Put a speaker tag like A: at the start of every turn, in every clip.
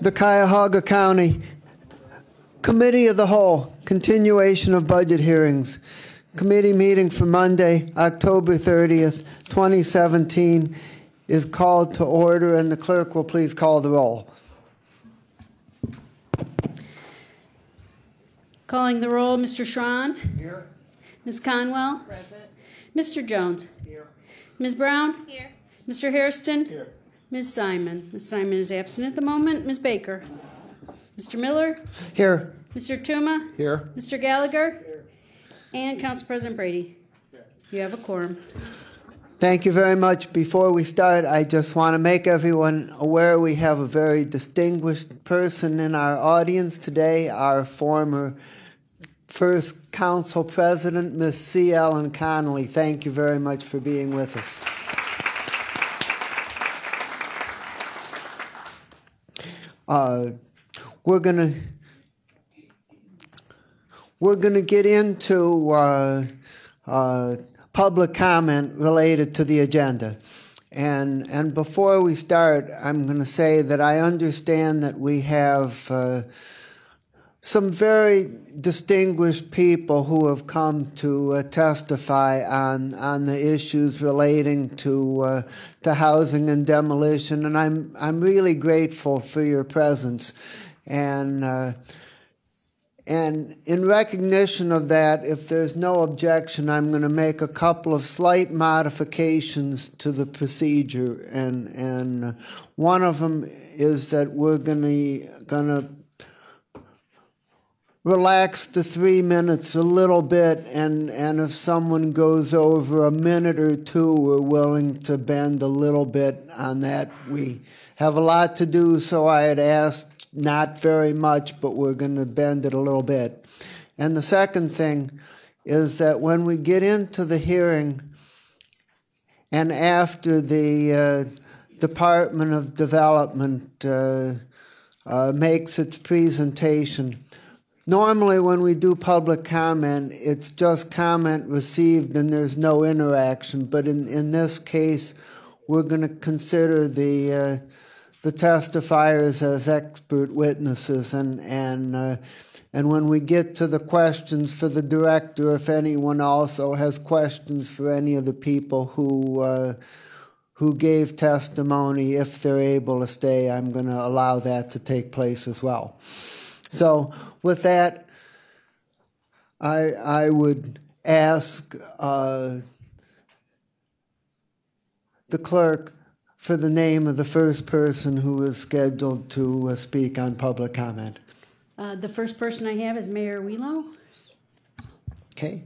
A: The Cuyahoga County Committee of the Whole, continuation of budget hearings. Committee meeting for Monday, October 30th, 2017 is called to order, and the clerk will please call the roll.
B: Calling the roll, Mr. Schron. Here. Ms. Conwell. Present. Mr. Jones. Here. Ms. Brown.
C: Here.
B: Mr. Hairston. Here. Ms. Simon. Ms. Simon is absent at the moment. Ms. Baker. Mr. Miller.
A: Here.
B: Mr. Tuma.
A: Here.
B: Mr. Gallagher. Here. And Council President Brady. You have a quorum.
A: Thank you very much. Before we start, I just want to make everyone aware we have a very distinguished person in our audience today, our former first council president, Ms. C. Ellen Connally. Thank you very much for being with us. Uh, we're gonna we're gonna get into uh, uh, public comment related to the agenda. And, and before we start, I'm going to say that I understand that we have uh, some very distinguished people who have come to uh, testify on on the issues relating to uh, to housing and demolition, and I'm I'm really grateful for your presence, and. Uh, and in recognition of that, if there's no objection, I'm going to make a couple of slight modifications to the procedure, and and one of them is that we're going to going to relax the three minutes a little bit, and, and if someone goes over a minute or two, we're willing to bend a little bit on that. We have a lot to do, so I had asked not very much, but we're going to bend it a little bit. And the second thing is that when we get into the hearing and after the uh, Department of Development uh, uh, makes its presentation, Normally, when we do public comment, it's just comment received and there's no interaction. But in, in this case, we're going to consider the uh, the testifiers as expert witnesses, and and uh, and when we get to the questions for the director, if anyone also has questions for any of the people who. Uh, who gave testimony, if they're able to stay, I'm going to allow that to take place as well. So, with that, I, I would ask uh, the clerk for the name of the first person who is scheduled to uh, speak on public comment.
B: Uh, the first person I have is Mayor Welo.
A: Okay.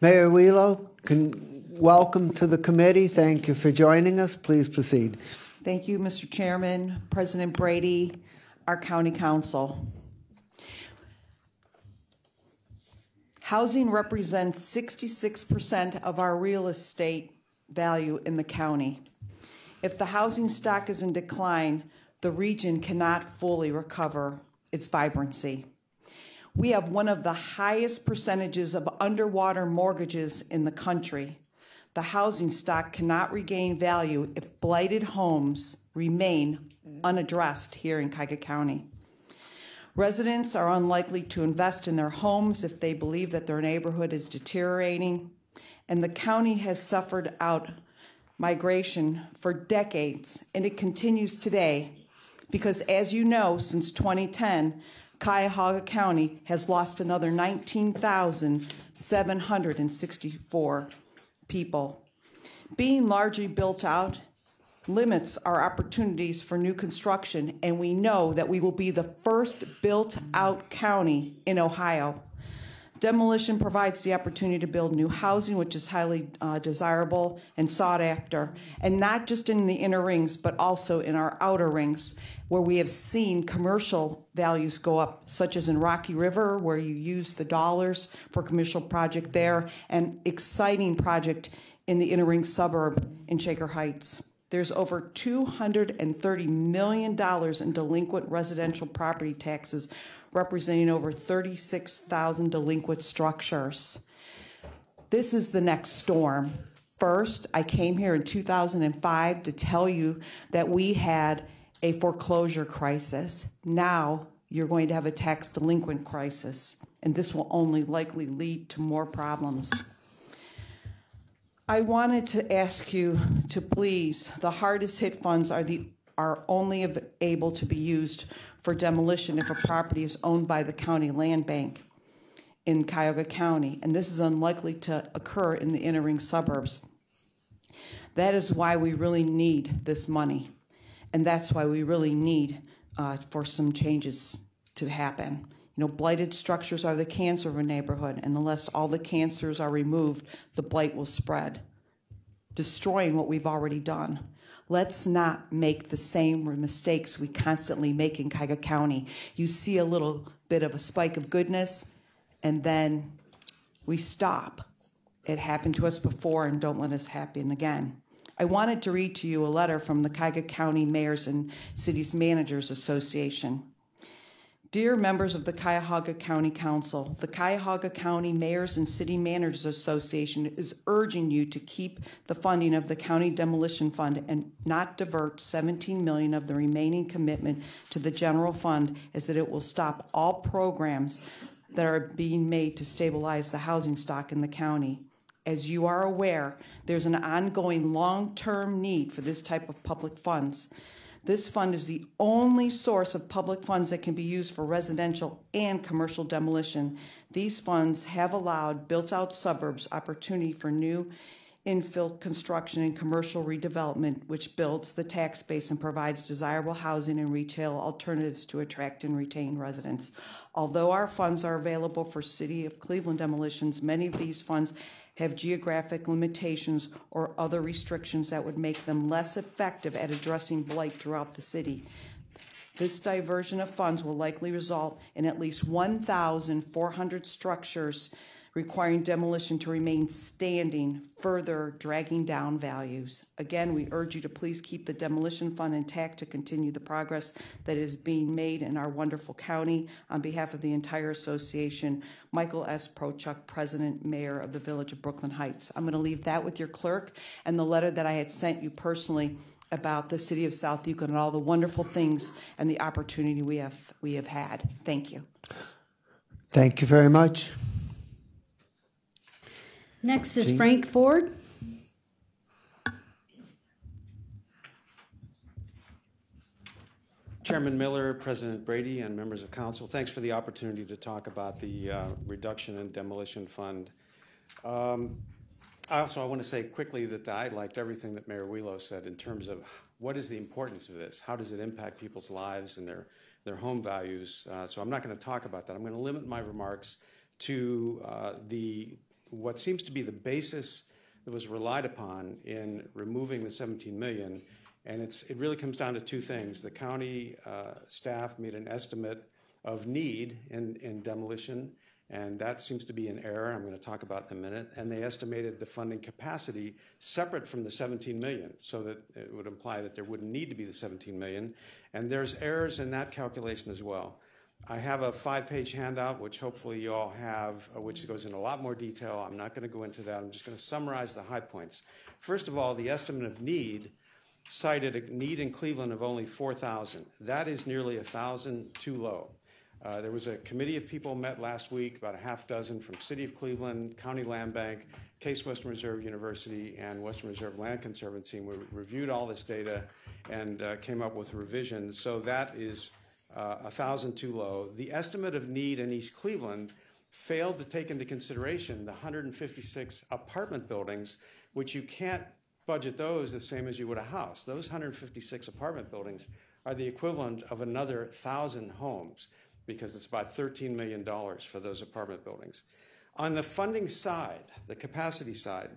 A: Mayor Welo, can, welcome to the committee. Thank you for joining us. Please proceed.
D: Thank you, Mr. Chairman, President Brady, our county council. Housing represents 66% of our real estate value in the county. If the housing stock is in decline, the region cannot fully recover its vibrancy. We have one of the highest percentages of underwater mortgages in the country the housing stock cannot regain value if blighted homes remain unaddressed here in Cuyahoga County. Residents are unlikely to invest in their homes if they believe that their neighborhood is deteriorating, and the county has suffered out migration for decades, and it continues today because, as you know, since 2010, Cuyahoga County has lost another 19,764 people. Being largely built out limits our opportunities for new construction, and we know that we will be the first built out county in Ohio. Demolition provides the opportunity to build new housing, which is highly uh, desirable and sought after, and not just in the inner rings, but also in our outer rings, where we have seen commercial values go up, such as in Rocky River, where you use the dollars for commercial project there, and exciting project in the inner ring suburb in Shaker Heights. There's over $230 million in delinquent residential property taxes representing over 36,000 delinquent structures. This is the next storm. First, I came here in 2005 to tell you that we had a foreclosure crisis. Now you're going to have a tax delinquent crisis, and this will only likely lead to more problems. I wanted to ask you to please, the hardest hit funds are the are only able to be used for demolition if a property is owned by the county land bank in Cuyahoga County, and this is unlikely to occur in the inner ring suburbs. That is why we really need this money, and that's why we really need uh, for some changes to happen. You know, blighted structures are the cancer of a neighborhood, and unless all the cancers are removed, the blight will spread, destroying what we've already done. Let's not make the same mistakes we constantly make in Cuyahoga County. You see a little bit of a spike of goodness, and then we stop. It happened to us before, and don't let us happen again. I wanted to read to you a letter from the Cuyahoga County Mayors and Cities Managers Association. Dear members of the Cuyahoga County Council, the Cuyahoga County Mayors and City Managers Association is urging you to keep the funding of the County Demolition Fund and not divert 17 million of the remaining commitment to the general fund as that it will stop all programs that are being made to stabilize the housing stock in the county. As you are aware, there's an ongoing long-term need for this type of public funds. This fund is the only source of public funds that can be used for residential and commercial demolition. These funds have allowed built out suburbs opportunity for new infill construction and commercial redevelopment, which builds the tax base and provides desirable housing and retail alternatives to attract and retain residents. Although our funds are available for City of Cleveland demolitions, many of these funds have geographic limitations or other restrictions that would make them less effective at addressing blight throughout the city. This diversion of funds will likely result in at least 1,400 structures requiring demolition to remain standing, further dragging down values. Again, we urge you to please keep the demolition fund intact to continue the progress that is being made in our wonderful county. On behalf of the entire association, Michael S. Procuk, President, Mayor of the Village of Brooklyn Heights. I'm going to leave that with your clerk and the letter that I had sent you personally about the city of South Euclid and all the wonderful things and the opportunity we have we have had. Thank you.
A: Thank you very much.
B: Next is
A: Jean?
B: Frank Ford.
C: Chairman Miller, President Brady, and members of council, thanks for the opportunity to talk about the uh, reduction in demolition fund. Um, I also I want to say quickly that I liked everything that Mayor Welo said in terms of what is the importance of this? How does it impact people's lives and their, their home values? Uh, so I'm not going to talk about that. I'm going to limit my remarks to uh, the what seems to be the basis that was relied upon in removing the 17 million and it's, it really comes down to two things. The county uh, staff made an estimate of need in, in demolition, and that seems to be an error. I'm going to talk about in a minute. And they estimated the funding capacity separate from the 17 million, so that it would imply that there wouldn't need to be the 17 million. And there's errors in that calculation as well. I have a five-page handout, which hopefully you all have, uh, which goes into a lot more detail. I'm not going to go into that. I'm just going to summarize the high points. First of all, the estimate of need cited a need in Cleveland of only 4,000. That is nearly 1,000 too low. Uh, there was a committee of people met last week, about a half dozen from City of Cleveland, County Land Bank, Case Western Reserve University, and Western Reserve Land Conservancy. And we reviewed all this data and uh, came up with revisions. So that is uh, 1,000 too low. The estimate of need in East Cleveland failed to take into consideration the 156 apartment buildings, which you can't budget those the same as you would a house. Those 156 apartment buildings are the equivalent of another 1,000 homes because it's about $13 million for those apartment buildings. On the funding side, the capacity side,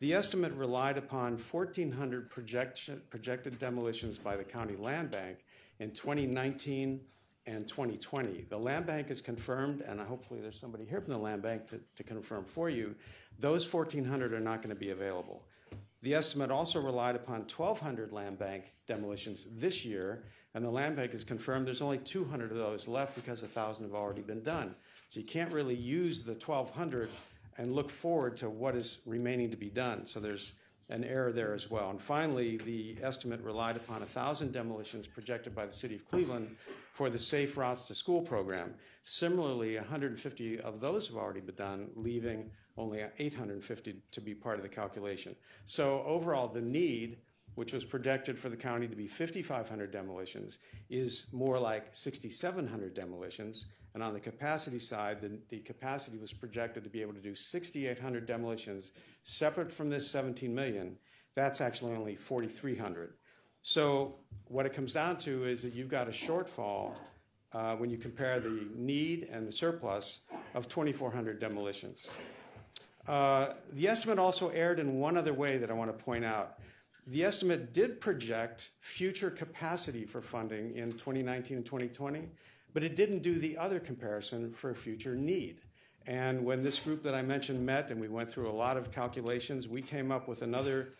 C: the estimate relied upon 1,400 projected demolitions by the county land bank in 2019 and 2020. The land bank is confirmed, and hopefully there's somebody here from the land bank to, to confirm for you, those 1,400 are not going to be available. The estimate also relied upon 1,200 land bank demolitions this year, and the land bank has confirmed there's only 200 of those left because 1,000 have already been done. So you can't really use the 1,200 and look forward to what is remaining to be done. So there's an error there as well. And finally, the estimate relied upon 1,000 demolitions projected by the City of Cleveland for the Safe Routes to School program. Similarly, 150 of those have already been done, leaving only 850 to be part of the calculation. So overall, the need, which was projected for the county to be 5,500 demolitions, is more like 6,700 demolitions. And on the capacity side, the, the capacity was projected to be able to do 6,800 demolitions separate from this 17 million. That's actually only 4,300. So what it comes down to is that you've got a shortfall uh, when you compare the need and the surplus of 2,400 demolitions. Uh, the estimate also erred in one other way that I want to point out. The estimate did project future capacity for funding in 2019 and 2020, but it didn't do the other comparison for a future need. And when this group that I mentioned met and we went through a lot of calculations, we came up with another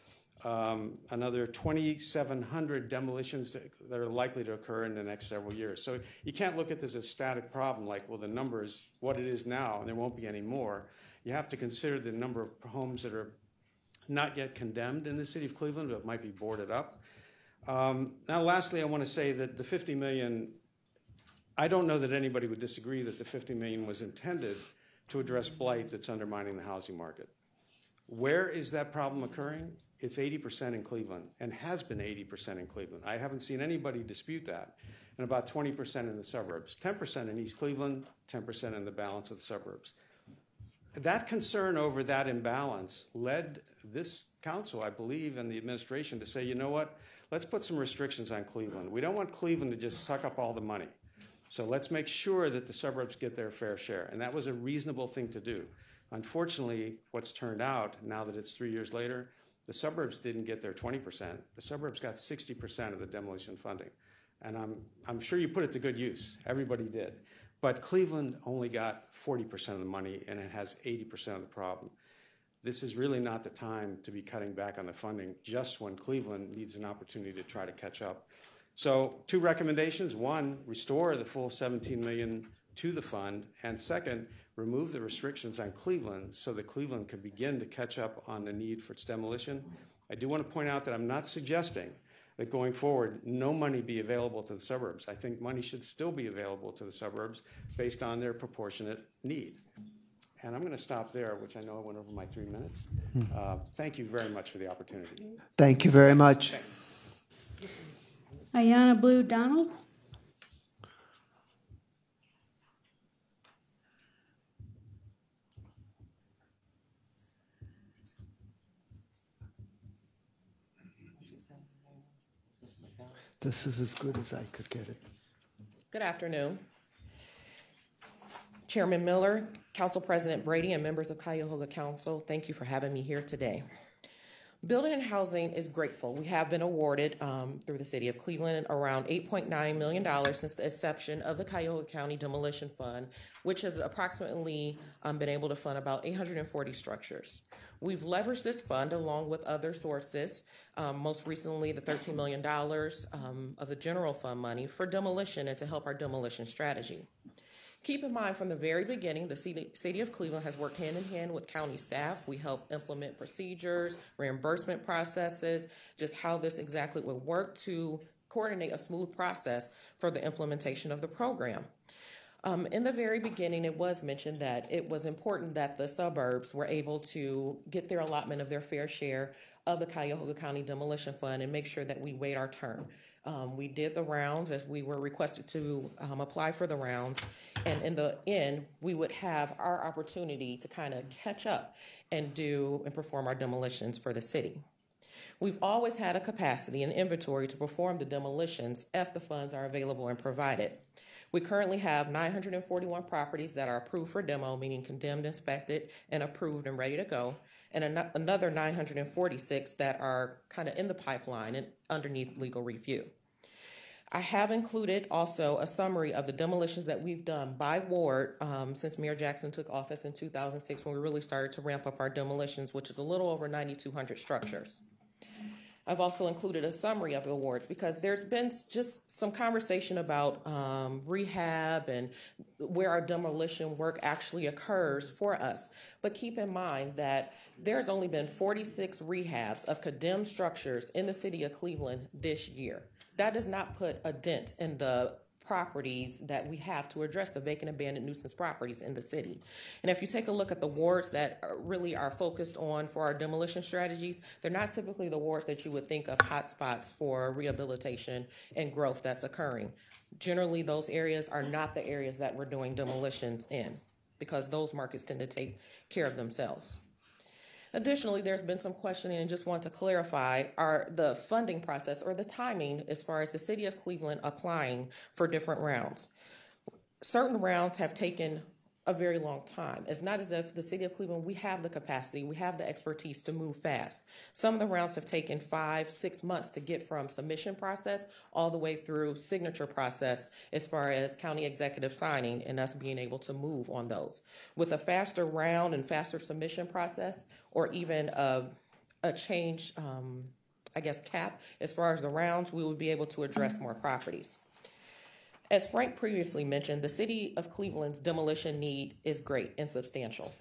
C: um, another 2,700 demolitions that, that, are likely to occur in the next several years. So you can't look at this as a static problem, like, well, the number is what it is now, and there won't be any more. You have to consider the number of homes that are not yet condemned in the city of Cleveland, but might be boarded up. Um, now, lastly, I want to say that the 50 million I don't know that anybody would disagree that the 50 million was intended to address blight that's undermining the housing market. Where is that problem occurring? It's 80% in Cleveland and has been 80% in Cleveland. I haven't seen anybody dispute that. And about 20% in the suburbs, 10% in East Cleveland, 10% in the balance of the suburbs. That concern over that imbalance led this council, I believe, and the administration to say, you know what, let's put some restrictions on Cleveland. We don't want Cleveland to just suck up all the money. So let's make sure that the suburbs get their fair share. And that was a reasonable thing to do. Unfortunately, what's turned out, now that it's three years later, the suburbs didn't get their 20%. The suburbs got 60% of the demolition funding. And I'm, I'm sure you put it to good use. Everybody did. But Cleveland only got 40% of the money, and it has 80% of the problem. This is really not the time to be cutting back on the funding just when Cleveland needs an opportunity to try to catch up. So two recommendations. One, restore the full 17 million to the fund. And second, remove the restrictions on Cleveland so that Cleveland can begin to catch up on the need for its demolition. I do want to point out that I'm not suggesting that going forward, no money be available to the suburbs. I think money should still be available to the suburbs based on their proportionate need. And I'm going to stop there, which I know I went over my three minutes. Uh, thank you very much for the opportunity.
A: Thank you very much.
B: Ayonna Blue Donald.
A: This is as good as I could get it.
E: Good afternoon. Chairman Miller, Council President Brady, and members of Cuyahoga Council, thank you for having me here today. Building and Housing is grateful. We have been awarded um, through the City of Cleveland around $8.9 million since the inception of the Cuyahoga County Demolition Fund, which has approximately um, been able to fund about 840 structures. We've leveraged this fund along with other sources, um, most recently the $13 million um, of the general fund money for demolition and to help our demolition strategy. Keep in mind from the very beginning, the City of Cleveland has worked hand in hand with county staff. We help implement procedures, reimbursement processes, just how this exactly would work to coordinate a smooth process for the implementation of the program. Um, in the very beginning, it was mentioned that it was important that the suburbs were able to get their allotment of their fair share of the Cuyahoga County Demolition Fund and make sure that we wait our turn. Um, we did the rounds as we were requested to um, apply for the rounds. And in the end, we would have our opportunity to kind of catch up and do and perform our demolitions for the city. We've always had a capacity and inventory to perform the demolitions if the funds are available and provided. We currently have 941 properties that are approved for demo, meaning condemned, inspected, and approved and ready to go, and an- another 946 that are kind of in the pipeline and underneath legal review. I have included also a summary of the demolitions that we've done by ward um, since Mayor Jackson took office in 2006 when we really started to ramp up our demolitions, which is a little over 9,200 structures. I've also included a summary of the awards because there's been just some conversation about um, rehab and where our demolition work actually occurs for us. But keep in mind that there's only been 46 rehabs of condemned structures in the city of Cleveland this year. That does not put a dent in the properties that we have to address the vacant abandoned nuisance properties in the city. And if you take a look at the wards that really are focused on for our demolition strategies, they're not typically the wards that you would think of hotspots for rehabilitation and growth that's occurring. Generally, those areas are not the areas that we're doing demolitions in because those markets tend to take care of themselves. Additionally, there's been some questioning and just want to clarify are the funding process or the timing as far as the city of Cleveland applying for different rounds. Certain rounds have taken a very long time. It's not as if the city of Cleveland, we have the capacity, we have the expertise to move fast. Some of the rounds have taken five, six months to get from submission process all the way through signature process as far as county executive signing and us being able to move on those. With a faster round and faster submission process, or even a, a change, um, I guess, cap as far as the rounds, we would be able to address more properties. As Frank previously mentioned, the city of Cleveland's demolition need is great and substantial.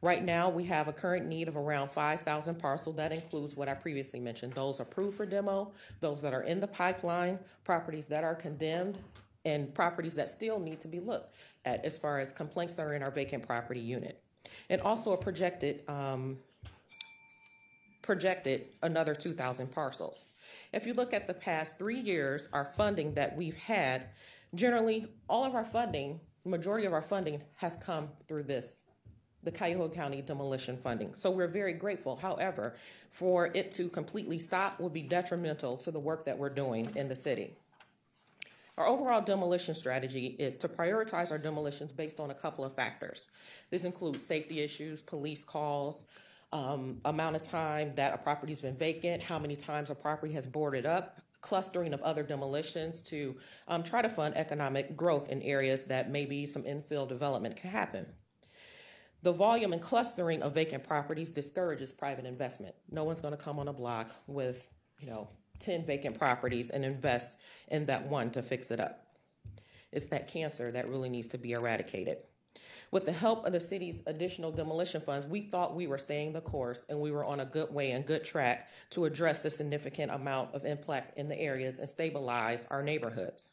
E: Right now, we have a current need of around 5,000 parcels. That includes what I previously mentioned, those approved for demo, those that are in the pipeline, properties that are condemned, and properties that still need to be looked at as far as complaints that are in our vacant property unit. And also a projected, um, projected another 2,000 parcels. If you look at the past three years, our funding that we've had, generally, all of our funding, majority of our funding has come through this, the Cuyahoga County demolition funding. So we're very grateful. However, for it to completely stop would be detrimental to the work that we're doing in the city. Our overall demolition strategy is to prioritize our demolitions based on a couple of factors. This includes safety issues, police calls, um, amount of time that a property's been vacant, how many times a property has boarded up, clustering of other demolitions to um, try to fund economic growth in areas that maybe some infill development can happen. The volume and clustering of vacant properties discourages private investment. No one's going to come on a block with, you know, 10 vacant properties and invest in that one to fix it up. It's that cancer that really needs to be eradicated. With the help of the city's additional demolition funds, we thought we were staying the course and we were on a good way and good track to address the significant amount of impact in the areas and stabilize our neighborhoods.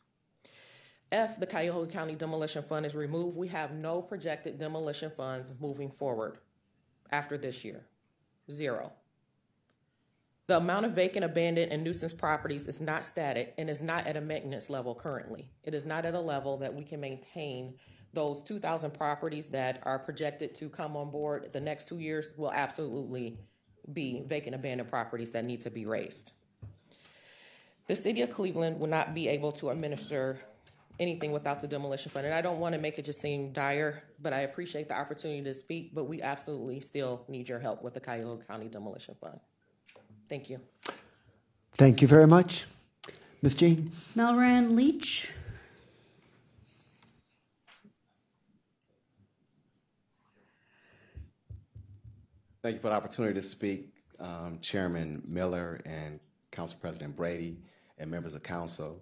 E: If the Cuyahoga County Demolition Fund is removed, we have no projected demolition funds moving forward after this year. Zero. The amount of vacant, abandoned, and nuisance properties is not static and is not at a maintenance level currently. It is not at a level that we can maintain those 2,000 properties that are projected to come on board the next two years will absolutely be vacant, abandoned properties that need to be raised. The city of Cleveland will not be able to administer anything without the demolition fund. And I don't want to make it just seem dire, but I appreciate the opportunity to speak, but we absolutely still need your help with the Cuyahoga County Demolition Fund. Thank you.
A: Thank you very much. Ms. Jean?
B: Melvin Leach.
F: Thank you for the opportunity to speak, um, Chairman Miller and Council President Brady and members of council.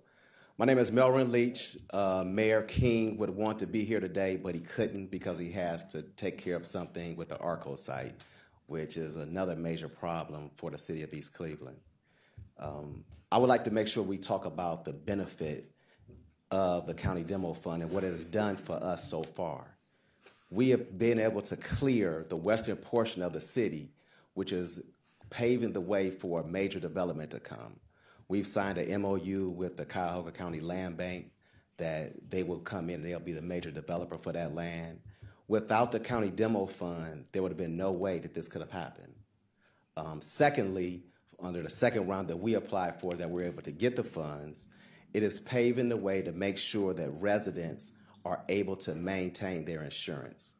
F: My name is Melvin Leach. Uh, Mayor King would want to be here today, but he couldn't because he has to take care of something with the ARCO site, which is another major problem for the city of East Cleveland. Um, I would like to make sure we talk about the benefit of the county demo fund and what it has done for us so far we have been able to clear the western portion of the city, which is paving the way for major development to come. We've signed an MOU with the Cuyahoga County Land Bank that they will come in and they'll be the major developer for that land. Without the county demo fund, there would have been no way that this could have happened. Um, secondly, under the second round that we applied for, that we're able to get the funds, it is paving the way to make sure that residents are able to maintain their insurance.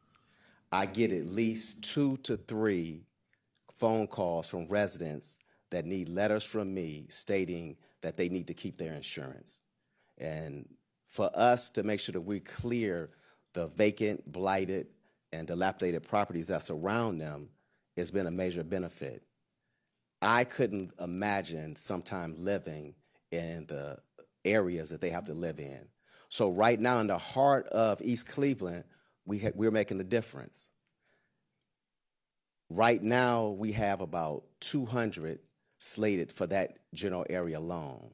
F: I get at least two to three phone calls from residents that need letters from me stating that they need to keep their insurance. And for us to make sure that we clear the vacant, blighted, and dilapidated properties that surround them has been a major benefit. I couldn't imagine sometime living in the areas that they have to live in. So right now, in the heart of East Cleveland, we we're making a difference. Right now, we have about 200 slated for that general area alone.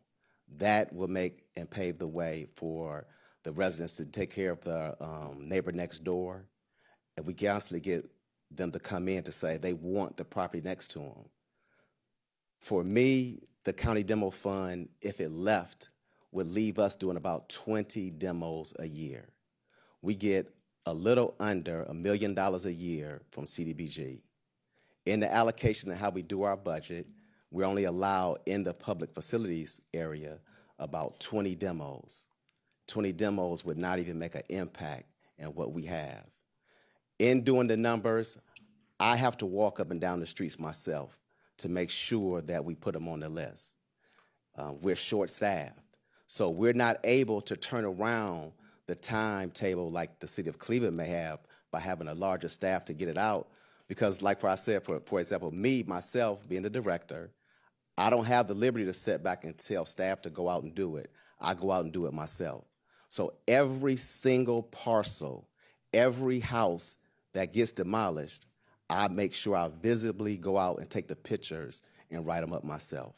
F: That will make and pave the way for the residents to take care of the um, neighbor next door, and we honestly get them to come in to say they want the property next to them. For me, the county demo fund, if it left, would leave us doing about 20 demos a year. We get a little under a million dollars a year from CDBG. In the allocation of how we do our budget, we only allow in the public facilities area about 20 demos. 20 demos would not even make an impact in what we have. In doing the numbers, I have to walk up and down the streets myself to make sure that we put them on the list. Uh, we're short staffed. So we're not able to turn around the timetable like the city of Cleveland may have by having a larger staff to get it out. Because like for I said, for, for example, me, myself, being the director, I don't have the liberty to sit back and tell staff to go out and do it. I go out and do it myself. So every single parcel, every house that gets demolished, I make sure I visibly go out and take the pictures and write them up myself.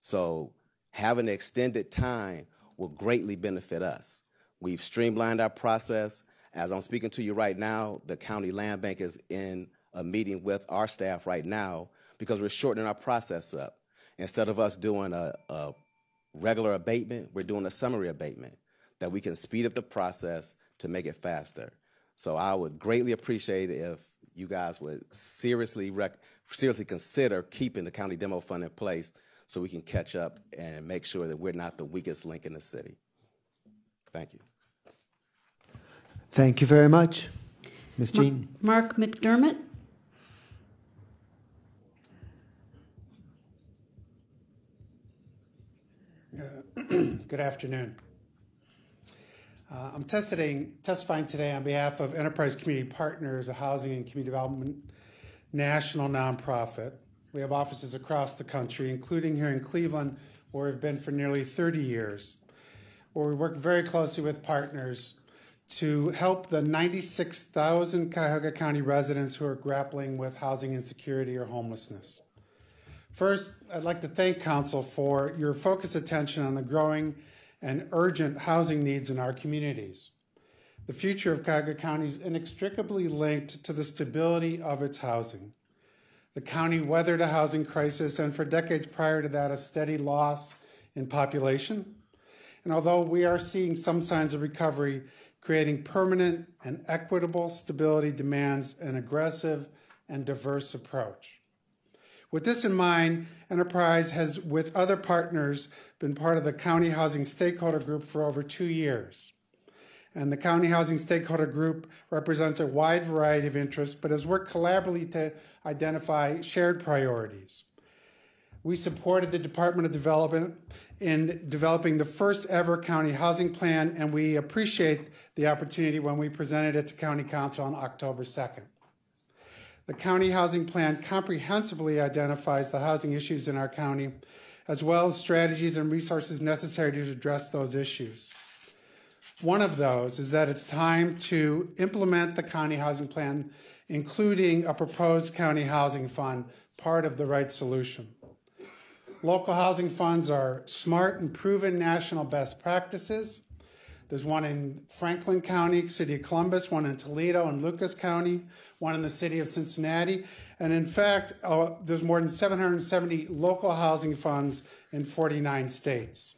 F: So having an extended time will greatly benefit us. We've streamlined our process. As I'm speaking to you right now, the county land bank is in a meeting with our staff right now because we're shortening our process up. Instead of us doing a, a regular abatement, we're doing a summary abatement that we can speed up the process to make it faster. So I would greatly appreciate if you guys would seriously seriously consider keeping the county demo fund in place so we can catch up and make sure that we're not the weakest link in the city. Thank you.
A: Thank you very much. Ms. Jean?
B: Mark McDermott?
G: Good afternoon. Uh, I'm testifying, testifying today on behalf of Enterprise Community Partners, a housing and community development national nonprofit. We have offices across the country, including here in Cleveland, where we've been for nearly 30 years, where we work very closely with partners to help the 96,000 Cuyahoga County residents who are grappling with housing insecurity or homelessness. First, I'd like to thank Council for your focused attention on the growing and urgent housing needs in our communities. The future of Cuyahoga County is inextricably linked to the stability of its housing. The county weathered a housing crisis and for decades prior to that, a steady loss in population. And although we are seeing some signs of recovery, creating permanent and equitable stability demands an aggressive and diverse approach. With this in mind, Enterprise has, with other partners, been part of the County Housing Stakeholder Group for over two years. And the County Housing Stakeholder Group represents a wide variety of interests, but has worked collaboratively to identify shared priorities. We supported the Department of Development in developing the first ever county housing plan, and we appreciate the opportunity when we presented it to County Council on October 2nd. The county housing plan comprehensively identifies the housing issues in our county, as well as strategies and resources necessary to address those issues. One of those is that it's time to implement the county housing plan, including a proposed county housing fund, part of the right solution. Local housing funds are smart and proven national best practices there's one in Franklin County, City of Columbus, one in Toledo and Lucas County, one in the city of Cincinnati. And in fact, uh, there's more than 770 local housing funds in 49 states.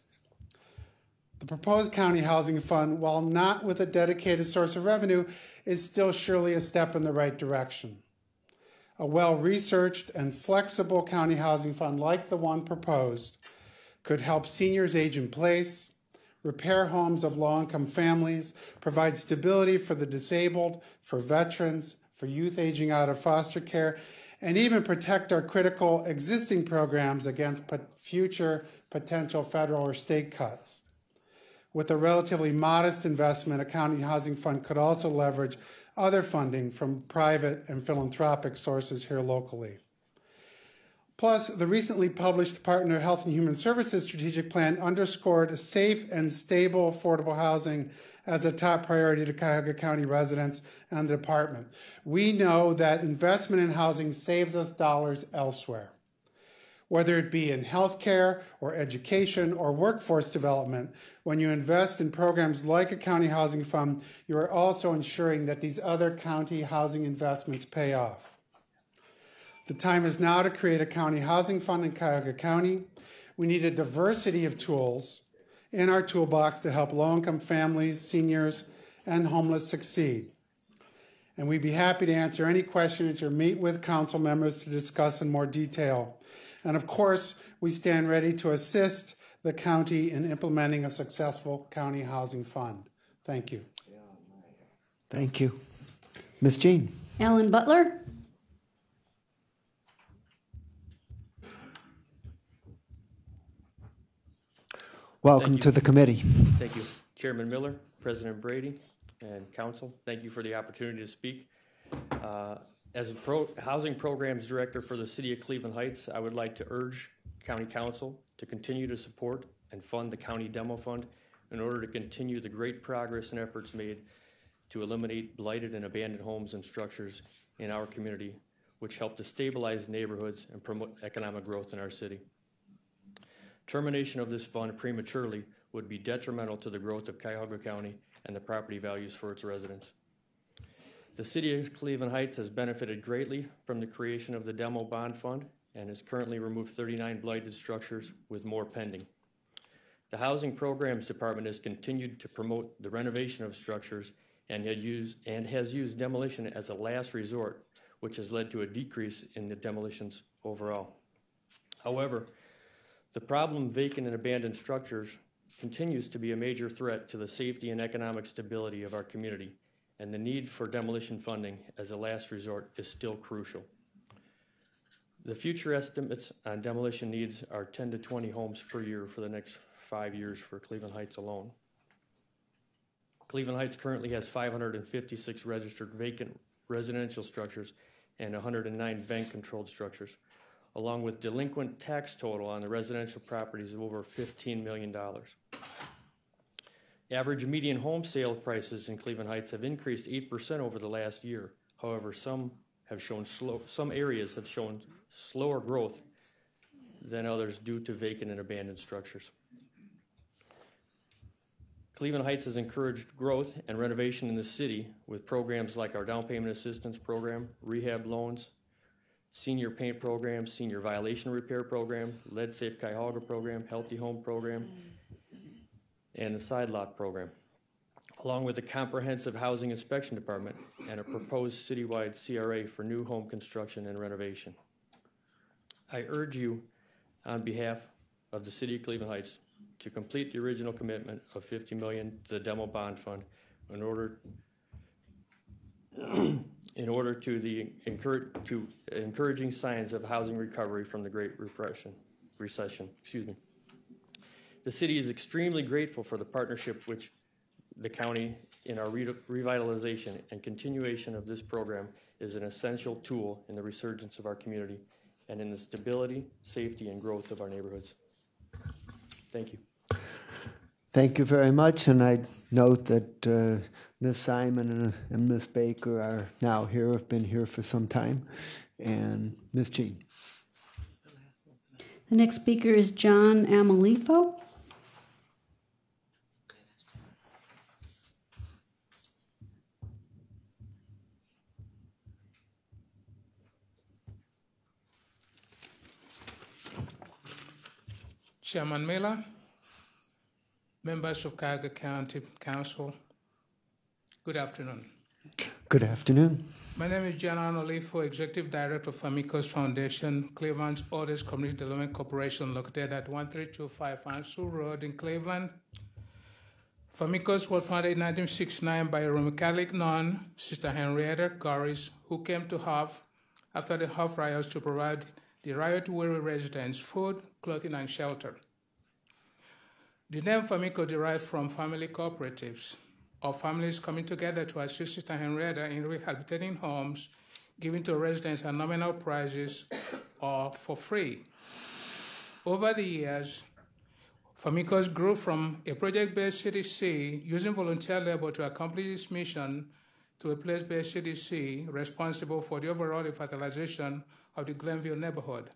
G: The proposed county housing fund, while not with a dedicated source of revenue, is still surely a step in the right direction. A well researched and flexible county housing fund like the one proposed could help seniors age in place repair homes of low income families, provide stability for the disabled, for veterans, for youth aging out of foster care, and even protect our critical existing programs against future potential federal or state cuts. With a relatively modest investment, a county housing fund could also leverage other funding from private and philanthropic sources here locally. Plus, the recently published Partner Health and Human Services strategic plan underscored a safe and stable affordable housing as a top priority to Cuyahoga County residents and the department. We know that investment in housing saves us dollars elsewhere. Whether it be in healthcare or education or workforce development, when you invest in programs like a county housing fund, you are also ensuring that these other county housing investments pay off. The time is now to create a county housing fund in Cuyahoga County. We need a diversity of tools in our toolbox to help low income families, seniors, and homeless succeed. And we'd be happy to answer any questions or meet with council members to discuss in more detail. And of course, we stand ready to assist the county in implementing a successful county housing fund. Thank you.
A: Thank you. Ms. Jean?
B: Alan Butler?
A: Welcome to the committee.
H: Thank you. Chairman Miller, President Brady, and council, thank you for the opportunity to speak. Uh, As a pro, housing programs director for the city of Cleveland Heights, I would like to urge county council to continue to support and fund the county demo fund in order to continue the great progress and efforts made to eliminate blighted and abandoned homes and structures in our community, which help to stabilize neighborhoods and promote economic growth in our city. Termination of this fund prematurely would be detrimental to the growth of Cuyahoga County and the property values for its residents. The city of Cleveland Heights has benefited greatly from the creation of the demo bond fund and has currently removed 39 blighted structures with more pending. The Housing Programs Department has continued to promote the renovation of structures and used and has used demolition as a last resort, which has led to a decrease in the demolitions overall. However, the problem vacant and abandoned structures continues to be a major threat to the safety and economic stability of our community, and the need for demolition funding as a last resort is still crucial. The future estimates on demolition needs are 10 to 20 homes per year for the next five years for Cleveland Heights alone. Cleveland Heights currently has 556 registered vacant residential structures and 109 bank-controlled structures along with delinquent tax total on the residential properties of over $15 million. Average median home sale prices in Cleveland Heights have increased 8% over the last year. However, some have shown slow, some areas have shown slower growth than others due to vacant and abandoned structures. Cleveland Heights has encouraged growth and renovation in the city with programs like our down payment assistance program, rehab loans, senior paint program, senior violation repair program, lead safe Cuyahoga program, healthy home program, and the side lot program, along with a comprehensive housing inspection department and a proposed citywide CRA for new home construction and renovation. I urge you, on behalf of the city of Cleveland Heights, to complete the original commitment of 50 million to the demo bond fund in order in order to the encourage, to encouraging signs of housing recovery from the Great Repression, recession. Excuse me. The city is extremely grateful for the partnership which the county in our re revitalization and continuation of this program is an essential tool in the resurgence of our community and in the stability, safety, and growth of our neighborhoods. Thank you.
A: Thank you very much, and I note that uh, Ms. Simon and, and Ms. Baker are now here, have been here for some time, and Ms. Jean.
B: The next speaker is John Anoliefo.
I: Chairman Miller, members of Cuyahoga County Council, good afternoon.
A: Good afternoon.
I: My name is John Anoliefo, Executive Director of Famicos Foundation, Cleveland's oldest community development corporation located at 1325 Ansel Road in Cleveland. Famicos was founded in 1969 by a Roman Catholic nun, Sister Henrietta Gorris, who came to Hough after the Hough riots to provide the riot-weary residents food, clothing, and shelter. The name Famico derived from family cooperatives, or families coming together to assist Sister Henrietta in rehabilitating homes given to residents at nominal prices or for free. Over the years, Famicos grew from a project-based CDC using volunteer labor to accomplish its mission to a place-based CDC responsible for the overall revitalization of the Glenville neighborhood.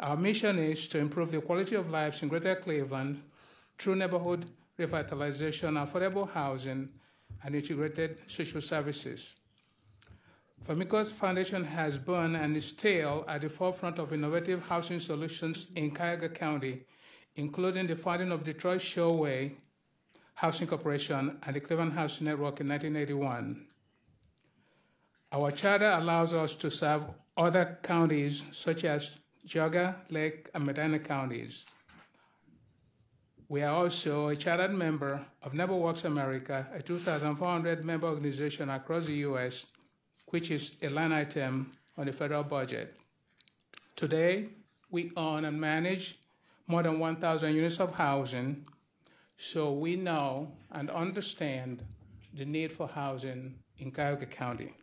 I: Our mission is to improve the quality of lives in Greater Cleveland through neighborhood revitalization, affordable housing, and integrated social services. Famicos Foundation has been and is still at the forefront of innovative housing solutions in Cuyahoga County, including the founding of Detroit Shoreway Housing Corporation and the Cleveland Housing Network in 1981. Our charter allows us to serve other counties such as Geauga, Lake, and Medina counties. We are also a chartered member of NeighborWorks America, a 2,400 member organization across the U.S which is a line item on the federal budget. Today, we own and manage more than 1,000 units of housing, so we know and understand the need for housing in Cuyahoga County.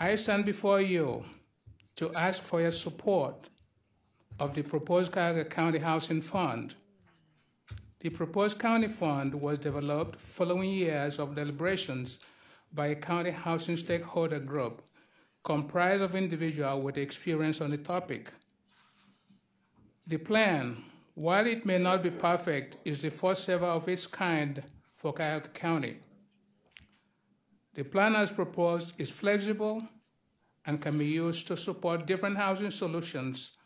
I: I stand before you to ask for your support of the proposed Cuyahoga County Housing Fund. The proposed county fund was developed following years of deliberations by a county housing stakeholder group comprised of individuals with experience on the topic. The plan, while it may not be perfect, it's the first ever of its kind for Cuyahoga County. The plan as proposed is flexible and can be used to support different housing solutions,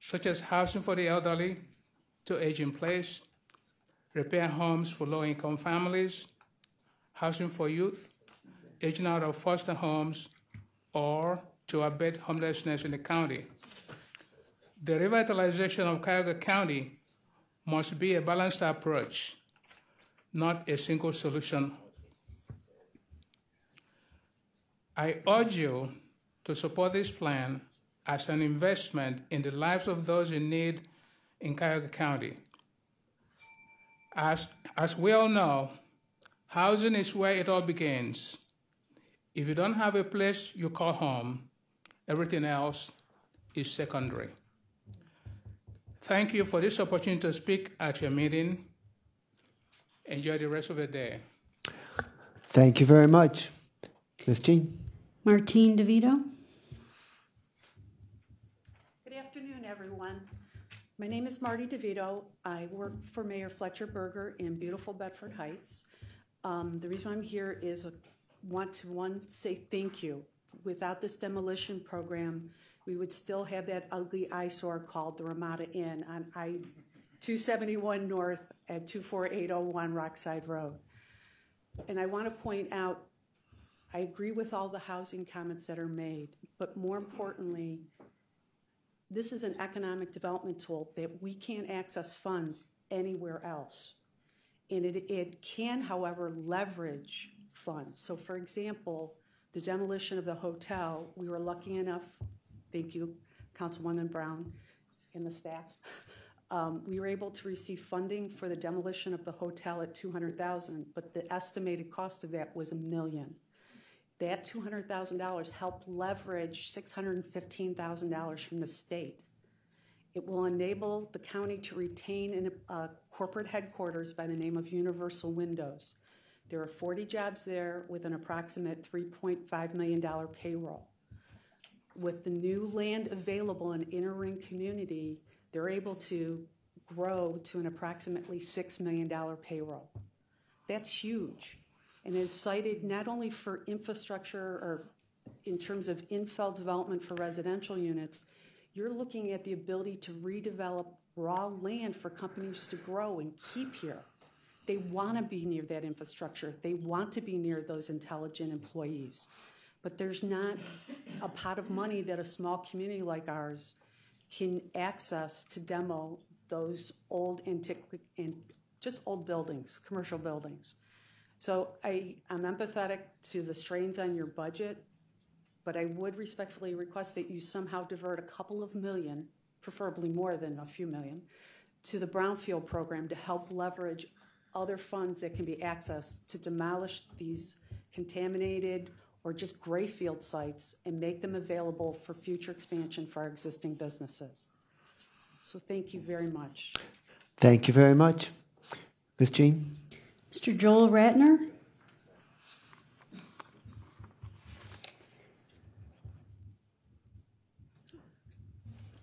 I: such as housing for the elderly to age in place, repair homes for low income families, housing for youth, aging out of foster homes, or to abate homelessness in the county. The revitalization of Cuyahoga County must be a balanced approach, not a single solution. I urge you to support this plan as an investment in the lives of those in need in Cuyahoga County. As, as we all know, housing is where it all begins. If you don't have a place you call home, everything else is secondary. Thank you for this opportunity to speak at your meeting. Enjoy the rest of the day.
A: Thank you very much. Ms. Jean?
B: Martine DeVito.
J: Good afternoon, everyone. My name is Marty DeVito. I work for Mayor Fletcher Berger in beautiful Bedford Heights. Um, the reason I'm here is a want to one say thank you. Without this demolition program, we would still have that ugly eyesore called the Ramada Inn on I 271 North at 24801 Rockside Road. And I want to point out, I agree with all the housing comments that are made, but more importantly, this is an economic development tool that we can't access funds anywhere else. And it, it can, however, leverage funds. So for example, the demolition of the hotel, we were lucky enough, thank you, Councilwoman Brown and the staff, um, we were able to receive funding for the demolition of the hotel at 200,000, but the estimated cost of that was a million. That $200,000 helped leverage $615,000 from the state. It will enable the county to retain a uh, corporate headquarters by the name of Universal Windows. There are 40 jobs there with an approximate $3.5 million payroll. With the new land available in Inner Ring community, they're able to grow to an approximately $6 million payroll. That's huge and is cited not only for infrastructure or in terms of infill development for residential units, you're looking at the ability to redevelop raw land for companies to grow and keep here. They want to be near that infrastructure. They want to be near those intelligent employees. But there's not a pot of money that a small community like ours can access to demo those old antiquity and just old buildings, commercial buildings. So I, I'm empathetic to the strains on your budget, but I would respectfully request that you somehow divert a couple of million, preferably more than a few million, to the brownfield program to help leverage other funds that can be accessed to demolish these contaminated or just grayfield sites and make them available for future expansion for our existing businesses. So thank you very much.
A: Thank you very much. Ms. Jean?
B: Mr. Joel Ratner?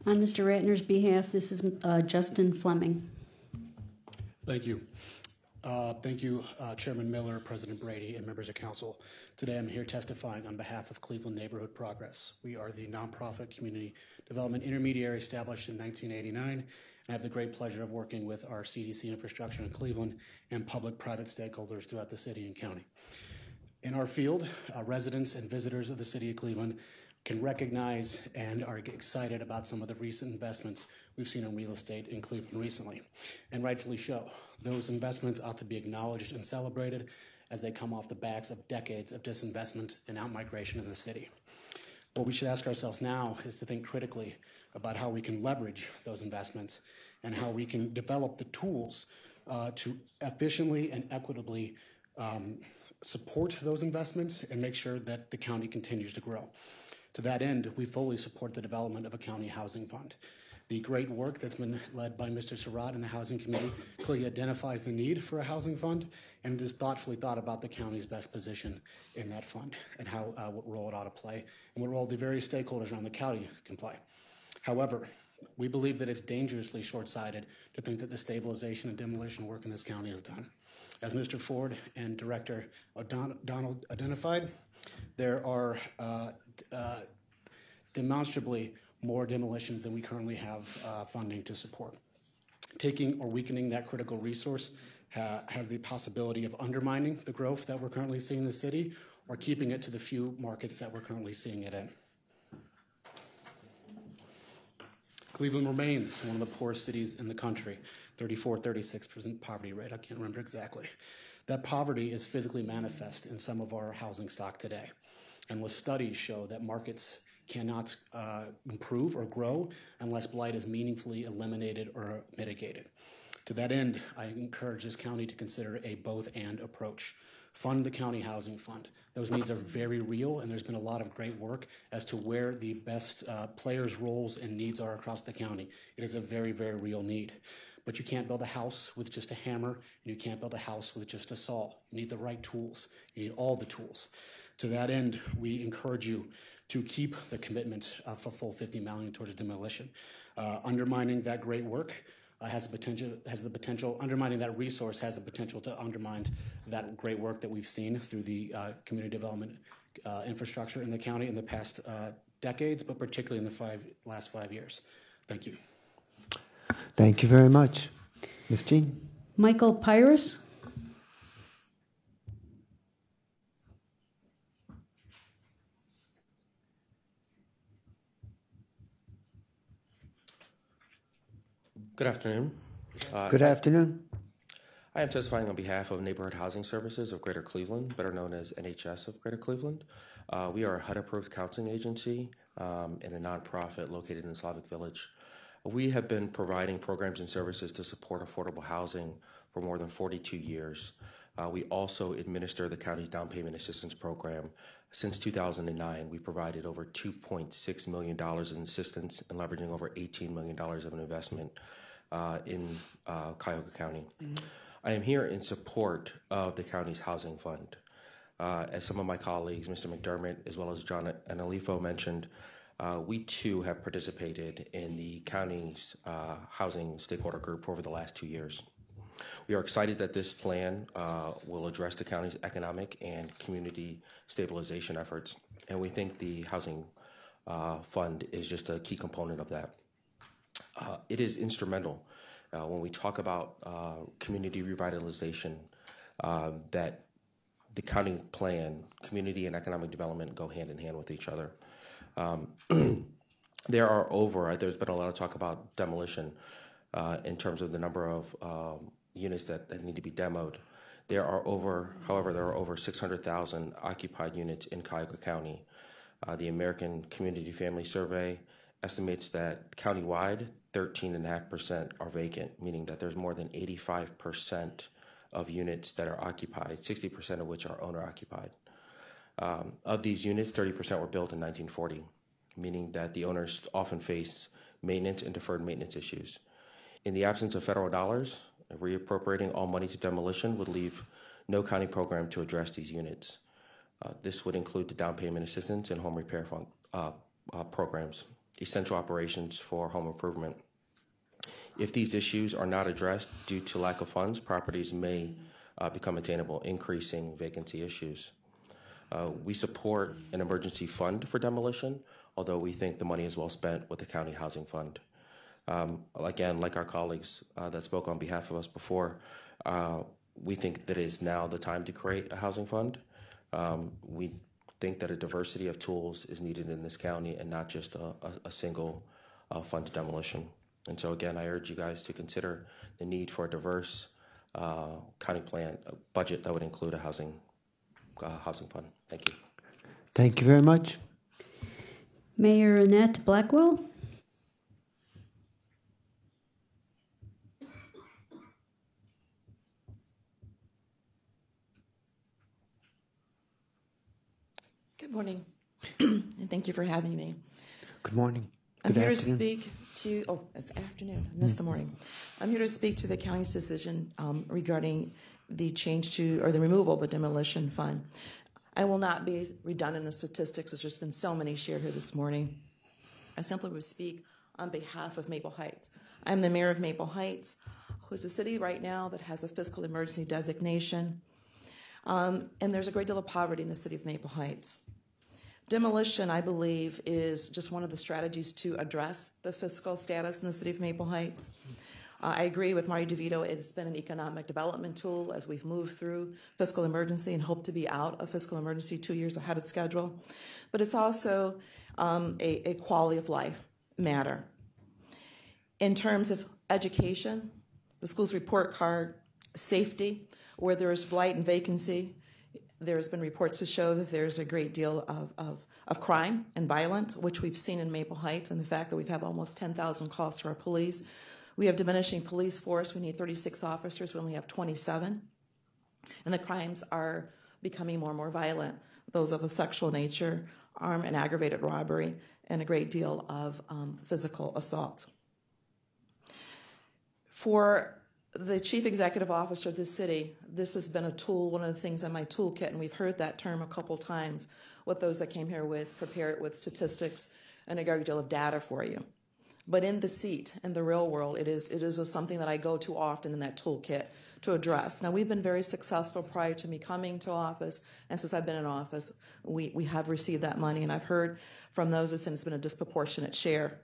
B: On Mr. Ratner's behalf, this is uh, Justin Fleming.
K: Thank you. Uh, thank you, uh, Chairman Miller, President Brady, and members of council. Today I'm here testifying on behalf of Cleveland Neighborhood Progress. We are the nonprofit community development intermediary established in 1989, and I have the great pleasure of working with our CDC infrastructure in Cleveland and public-private stakeholders throughout the city and county. In our field, uh, residents and visitors of the city of Cleveland can recognize and are excited about some of the recent investments we've seen in real estate in Cleveland recently, and rightfully so. Those investments ought to be acknowledged and celebrated as they come off the backs of decades of disinvestment and outmigration in the city. What we should ask ourselves now is to think critically about how we can leverage those investments and how we can develop the tools uh, to efficiently and equitably um, support those investments and make sure that the county continues to grow. To that end, we fully support the development of a county housing fund. The great work that's been led by Mr. Surratt and the Housing Committee clearly identifies the need for a housing fund and has thoughtfully thought about the county's best position in that fund and how uh, what role it ought to play and what role the various stakeholders around the county can play. However, we believe that it's dangerously short-sighted to think that the stabilization and demolition work in this county is done. As Mr. Ford and Director Donald identified, there are uh, uh, demonstrably more demolitions than we currently have uh, funding to support. Taking or weakening that critical resource ha has the possibility of undermining the growth that we're currently seeing in the city or keeping it to the few markets that we're currently seeing it in. Cleveland remains one of the poorest cities in the country, 34, 36% poverty rate. I can't remember exactly. That poverty is physically manifest in some of our housing stock today. And what studies show that markets cannot uh, improve or grow unless blight is meaningfully eliminated or mitigated. To that end, I encourage this county to consider a both and approach. Fund the county housing fund. Those needs are very real, and there's been a lot of great work as to where the best uh, players' roles and needs are across the county. It is a very, very real need. But you can't build a house with just a hammer, and you can't build a house with just a saw. You need the right tools. You need all the tools. To that end, we encourage you to keep the commitment uh, for full 50 million towards demolition. Uh, undermining that great work uh, has the potential has the potential undermining that resource has the potential to undermine that great work that we've seen through the uh, community development uh, infrastructure in the county in the past uh, decades, but particularly in the five last five years. Thank you.
A: Thank you very much. Ms. Jean?
B: Michael Pyrus?
L: Good afternoon.
A: Uh, Good afternoon.
L: I am testifying on behalf of Neighborhood Housing Services of Greater Cleveland, better known as NHS of Greater Cleveland. Uh, we are a HUD-approved counseling agency um, and a nonprofit located in Slavic Village. We have been providing programs and services to support affordable housing for more than 42 years. Uh, we also administer the county's down payment assistance program. Since 2009, we provided over $2.6 million in assistance and leveraging over $18 million of an investment uh, in uh, Cuyahoga County. Mm-hmm. I am here in support of the county's housing fund. Uh, as some of my colleagues, Mr. McDermott, as well as John Anoliefo mentioned, uh, we too have participated in the county's uh, housing stakeholder group over the last two years. We are excited that this plan uh, will address the county's economic and community stabilization efforts, and we think the housing uh, fund is just a key component of that. Uh, it is instrumental uh, when we talk about uh, community revitalization um, that the county plan, community and economic development go hand in hand with each other. Um, there are over, there's been a lot of talk about demolition uh, in terms of the number of um, units that, that, need to be demoed. There are over, however, there are over 600,000 occupied units in Cuyahoga County. Uh, the American Community Family Survey estimates that countywide, 13.5% are vacant, meaning that there's more than 85% of units that are occupied, 60% of which are owner occupied. Um, of these units, 30% were built in 1940, meaning that the owners often face maintenance and deferred maintenance issues. In the absence of federal dollars, reappropriating all money to demolition would leave no county program to address these units. Uh, this would include the down payment assistance and home repair fund, uh, uh, programs, essential operations for home improvement. If these issues are not addressed due to lack of funds, properties may uh, become attainable, increasing vacancy issues. Uh, we support an emergency fund for demolition, although we think the money is well spent with the county housing fund. Um, again, like our colleagues uh, that spoke on behalf of us before, uh, we think that it is now the time to create a housing fund. Um, we think that a diversity of tools is needed in this county and not just a, a, a single uh, fund to demolition. And so, again, I urge you guys to consider the need for a diverse uh, county plan a budget that would include a housing uh, housing fund. Thank you.
A: Thank you very much.
B: Mayor Annette Blackwell.
M: Good morning, and thank you for having me.
A: Good morning.
M: I'm here
A: afternoon.
M: to speak to, oh, it's afternoon, I missed the morning. I'm here to speak to the county's decision um, regarding the change to, or the removal of the demolition fund. I will not be redundant in the statistics, there's just been so many shared here this morning. I simply would speak on behalf of Maple Heights. I'm the mayor of Maple Heights, who's a city right now that has a fiscal emergency designation. Um, and there's a great deal of poverty in the city of Maple Heights. Demolition, I believe, is just one of the strategies to address the fiscal status in the city of Maple Heights. Uh, I agree with Marty DeVito. It's been an economic development tool as we've moved through fiscal emergency and hope to be out of fiscal emergency two years ahead of schedule. But it's also um, a, a quality of life matter. In terms of education, the school's report card, safety, where there is blight and vacancy, there's been reports to show that there's a great deal of, of, of crime and violence, which we've seen in Maple Heights, and the fact that we've had almost 10,000 calls to our police. We have diminishing police force. We need 36 officers. We only have 27. And the crimes are becoming more and more violent. Those of a sexual nature, armed and aggravated robbery, and a great deal of um, physical assault. For the chief executive officer of the city, this has been a tool, one of the things in my toolkit, and we've heard that term a couple times with those that came here with, prepare it with statistics and a great deal of data for you. But in the seat, in the real world, it is, it is something that I go to often in that toolkit to address. Now, we've been very successful prior to me coming to office, and since I've been in office, we, we have received that money, and I've heard from those that said it's been a disproportionate share.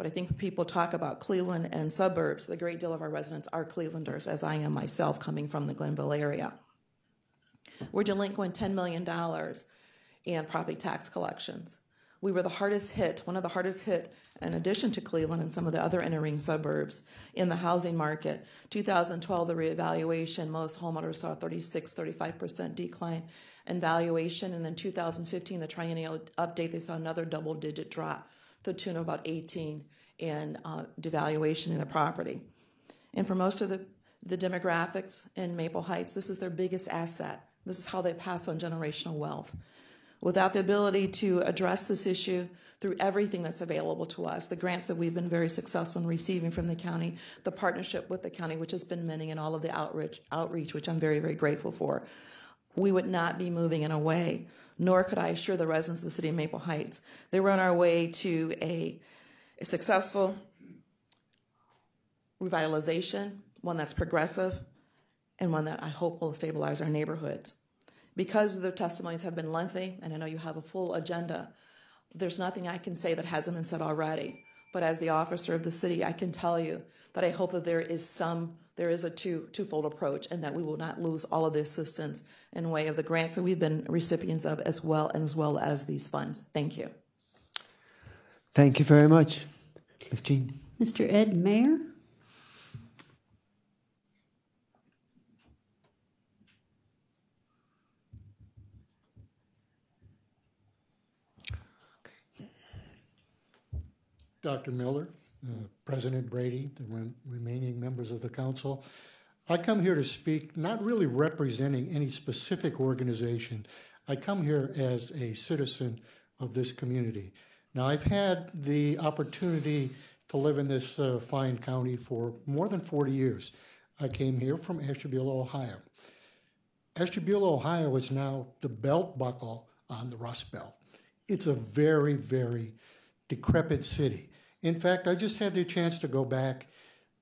M: But I think people talk about Cleveland and suburbs, a great deal of our residents are Clevelanders, as I am myself coming from the Glenville area. We're delinquent $10 million in property tax collections. We were the hardest hit, one of the hardest hit, in addition to Cleveland and some of the other inner ring suburbs in the housing market. 2012, the reevaluation, most homeowners saw a 36, 35% decline in valuation. And then 2015, the triennial update, they saw another double digit drop to the tune of about 18 in uh, devaluation in the property. And for most of the, the demographics in Maple Heights, this is their biggest asset. This is how they pass on generational wealth. Without the ability to address this issue through everything that's available to us, the grants that we've been very successful in receiving from the county, the partnership with the county, which has been many, and all of the outreach, outreach which I'm very, very grateful for, we would not be moving in a way, nor could I assure the residents of the city of Maple Heights they we're on our way to a successful revitalization, one that's progressive, and one that I hope will stabilize our neighborhoods. Because the testimonies have been lengthy, and I know you have a full agenda, there's nothing I can say that hasn't been said already. But as the officer of the city, I can tell you that I hope that there is some, there is a two twofold approach, and that we will not lose all of the assistance in way of the grants that we've been recipients of, as well as well as these funds. Thank you.
A: Thank you very much. Ms. Jean.
B: Mr. Ed Mayor.
N: Dr. Miller, uh, President Brady, the re- remaining members of the council. I come here to speak not really representing any specific organization. I come here as a citizen of this community. Now, I've had the opportunity to live in this uh, fine county for more than 40 years. I came here from Ashtabula, Ohio. Ashtabula, Ohio is now the belt buckle on the Rust Belt. It's a very, very decrepit city. In fact, I just had the chance to go back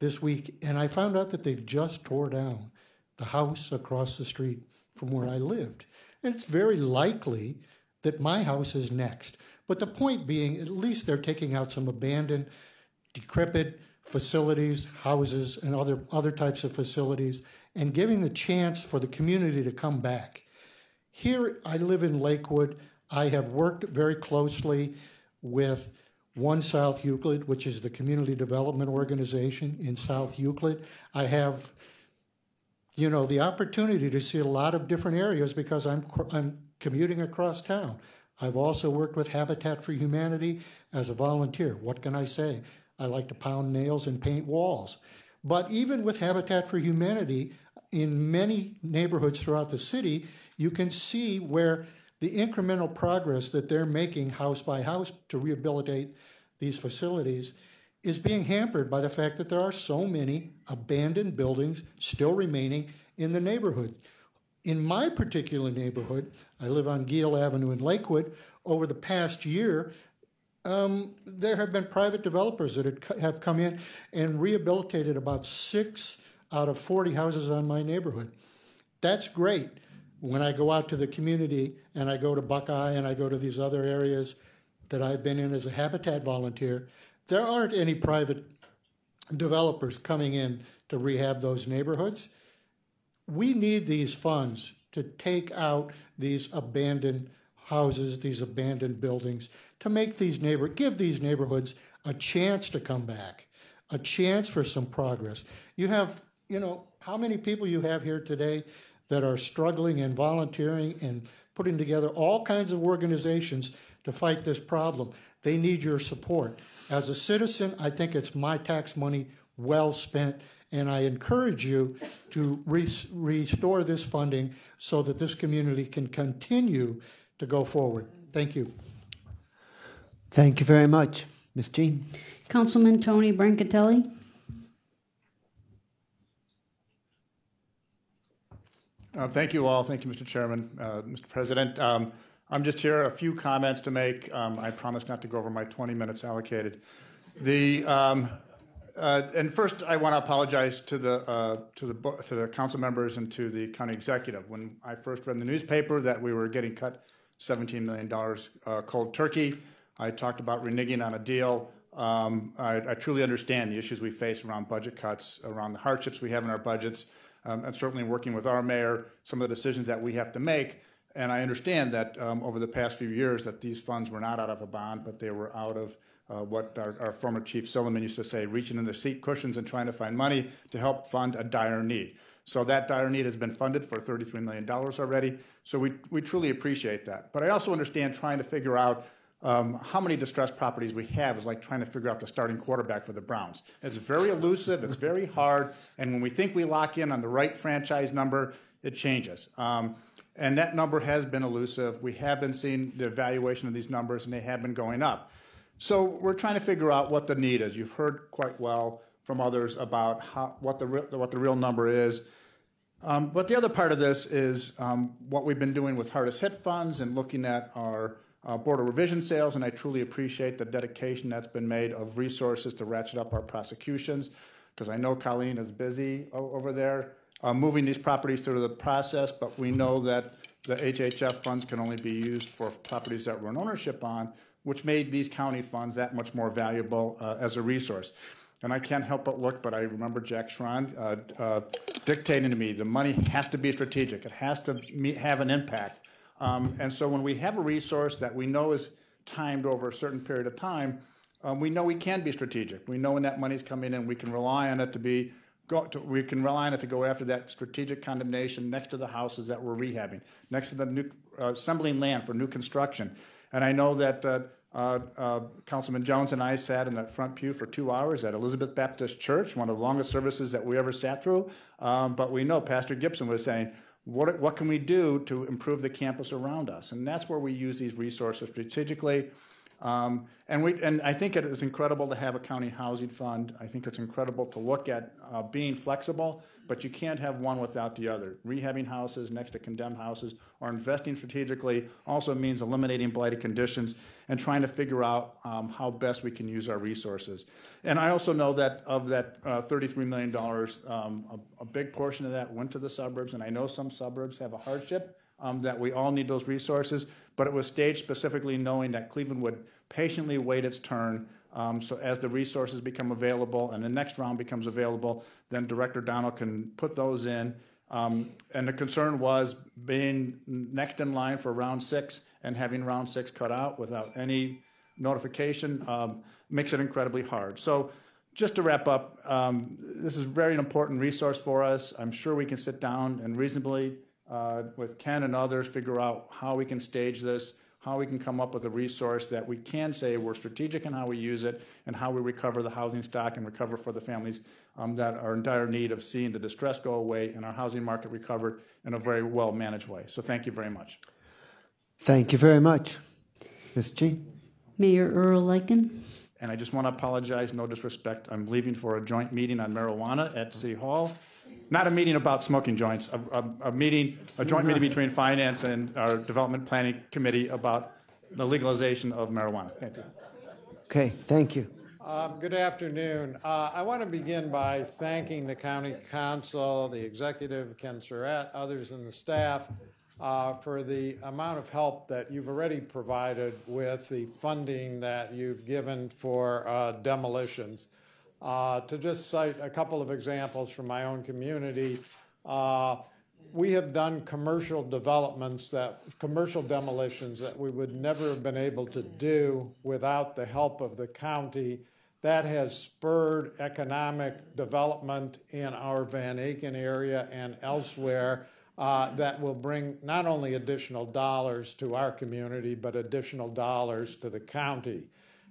N: this week and I found out that they've just tore down the house across the street from where I lived. And it's very likely that my house is next. But the point being, at least they're taking out some abandoned, decrepit facilities, houses, and other, other types of facilities, and giving the chance for the community to come back. Here, I live in Lakewood. I have worked very closely with One South Euclid, which is the community development organization in South Euclid. I have, you know, the opportunity to see a lot of different areas because I'm, I'm commuting across town. I've also worked with Habitat for Humanity as a volunteer. What can I say? I like to pound nails and paint walls. But even with Habitat for Humanity, in many neighborhoods throughout the city, you can see where the incremental progress that they're making house by house to rehabilitate these facilities is being hampered by the fact that there are so many abandoned buildings still remaining in the neighborhood. In my particular neighborhood, I live on Gill Avenue in Lakewood. Over the past year, um, there have been private developers that have come in and rehabilitated about six out of 40 houses on my neighborhood. That's great. When I go out to the community and I go to Buckeye and I go to these other areas that I've been in as a habitat volunteer, there aren't any private developers coming in to rehab those neighborhoods. We need these funds to take out these abandoned houses, these abandoned buildings, to make these neighbor give these neighborhoods a chance to come back, a chance for some progress. You have, you know, how many people you have here today that are struggling and volunteering and putting together all kinds of organizations to fight this problem. They need your support. As a citizen, I think it's my tax money well spent and I encourage you to re restore this funding so that this community can continue to go forward. Thank you.
A: Thank you very much. Ms. Jean.
B: Councilman Tony Brancatelli.
O: Uh, thank you all. Thank you, Mr. Chairman, uh, Mr. President. Um, I'm just here, a few comments to make. Um, I promise not to go over my 20 minutes allocated. The um, uh, and first, I want to apologize to the uh, to the to the council members and to the county executive. When I first read the newspaper that we were getting cut 17 million dollars uh, cold turkey, I talked about reneging on a deal. Um, I, I, truly understand the issues we face around budget cuts, around the hardships we have in our budgets, um, and certainly working with our mayor, some of the decisions that we have to make. And I understand that um, over the past few years that these funds were not out of a bond, but they were out of uh, what our, our, former chief Silliman used to say, reaching in the seat cushions and trying to find money to help fund a dire need. So that dire need has been funded for $33 million already. So we, we truly appreciate that. But I also understand trying to figure out um, how many distressed properties we have is like trying to figure out the starting quarterback for the Browns. It's very elusive, it's very hard, and when we think we lock in on the right franchise number, it changes. Um, and that number has been elusive. We have been seeing the evaluation of these numbers, and they have been going up. So we're trying to figure out what the need is. You've heard quite well from others about how, what, the re- what the real number is. Um, but the other part of this is um, what we've been doing with hardest hit funds and looking at our uh, Board of Revision sales, and I truly appreciate the dedication that's been made of resources to ratchet up our prosecutions, because I know Colleen is busy over there uh, moving these properties through the process, but we know that the HHF funds can only be used for properties that we're in ownership on, which made these county funds that much more valuable uh, as a resource. And I can't help but look, but I remember Jack Schron uh, uh, dictating to me the money has to be strategic, it has to meet, have an impact. Um, and so when we have a resource that we know is timed over a certain period of time, um, we know we can be strategic. We know when that money's coming in, we can rely on it to be Go to, we can rely on it to go after that strategic condemnation next to the houses that we're rehabbing, next to the new uh, assembling land for new construction. And I know that uh, uh, uh, Councilman Jones and I sat in the front pew for two hours at Elizabeth Baptist Church, one of the longest services that we ever sat through. Um, but we know Pastor Gibson was saying, what, what can we do to improve the campus around us? And that's where we use these resources strategically. Um, and we, and I think it is incredible to have a county housing fund. I think it's incredible to look at uh, being flexible, but you can't have one without the other. Rehabbing houses next to condemned houses or investing strategically also means eliminating blighted conditions and trying to figure out um, how best we can use our resources. And I also know that of that uh, $33 million, um, a, a, big portion of that went to the suburbs, and I know some suburbs have a hardship um, that we all need those resources, but it was staged specifically knowing that Cleveland would patiently wait its turn. Um, so as the resources become available and the next round becomes available, then Director Donald can put those in. Um, and the concern was being next in line for round six and having round six cut out without any notification um, makes it incredibly hard. So just to wrap up, um, this is very important resource for us. I'm sure we can sit down and reasonably uh, with Ken and others figure out how we can stage this, how we can come up with a resource that we can say we're strategic in how we use it and how we recover the housing stock and recover for the families um, that are in dire need of seeing the distress go away and our housing market recovered in a very well managed way. So thank you very much.
A: Thank you very much. Ms. G.
B: Mayor Earl Leiken.
O: And I just want to apologize, no disrespect. I'm leaving for a joint meeting on marijuana at City Hall. Not a meeting about smoking joints, a, a, a meeting, a joint meeting between Finance and our Development Planning Committee about the legalization of marijuana. Thank you.
A: Okay, thank you.
P: Um, good afternoon. Uh, I want to begin by thanking the County council, the executive, Ken Surratt, others in the staff uh, for the amount of help that you've already provided with the funding that you've given for uh, demolitions. Uh, to just cite a couple of examples from my own community, uh, we have done commercial developments that commercial demolitions that we would never have been able to do without the help of the county. That has spurred economic development in our Van Aken area and elsewhere uh, that will bring not only additional dollars to our community, but additional dollars to the county.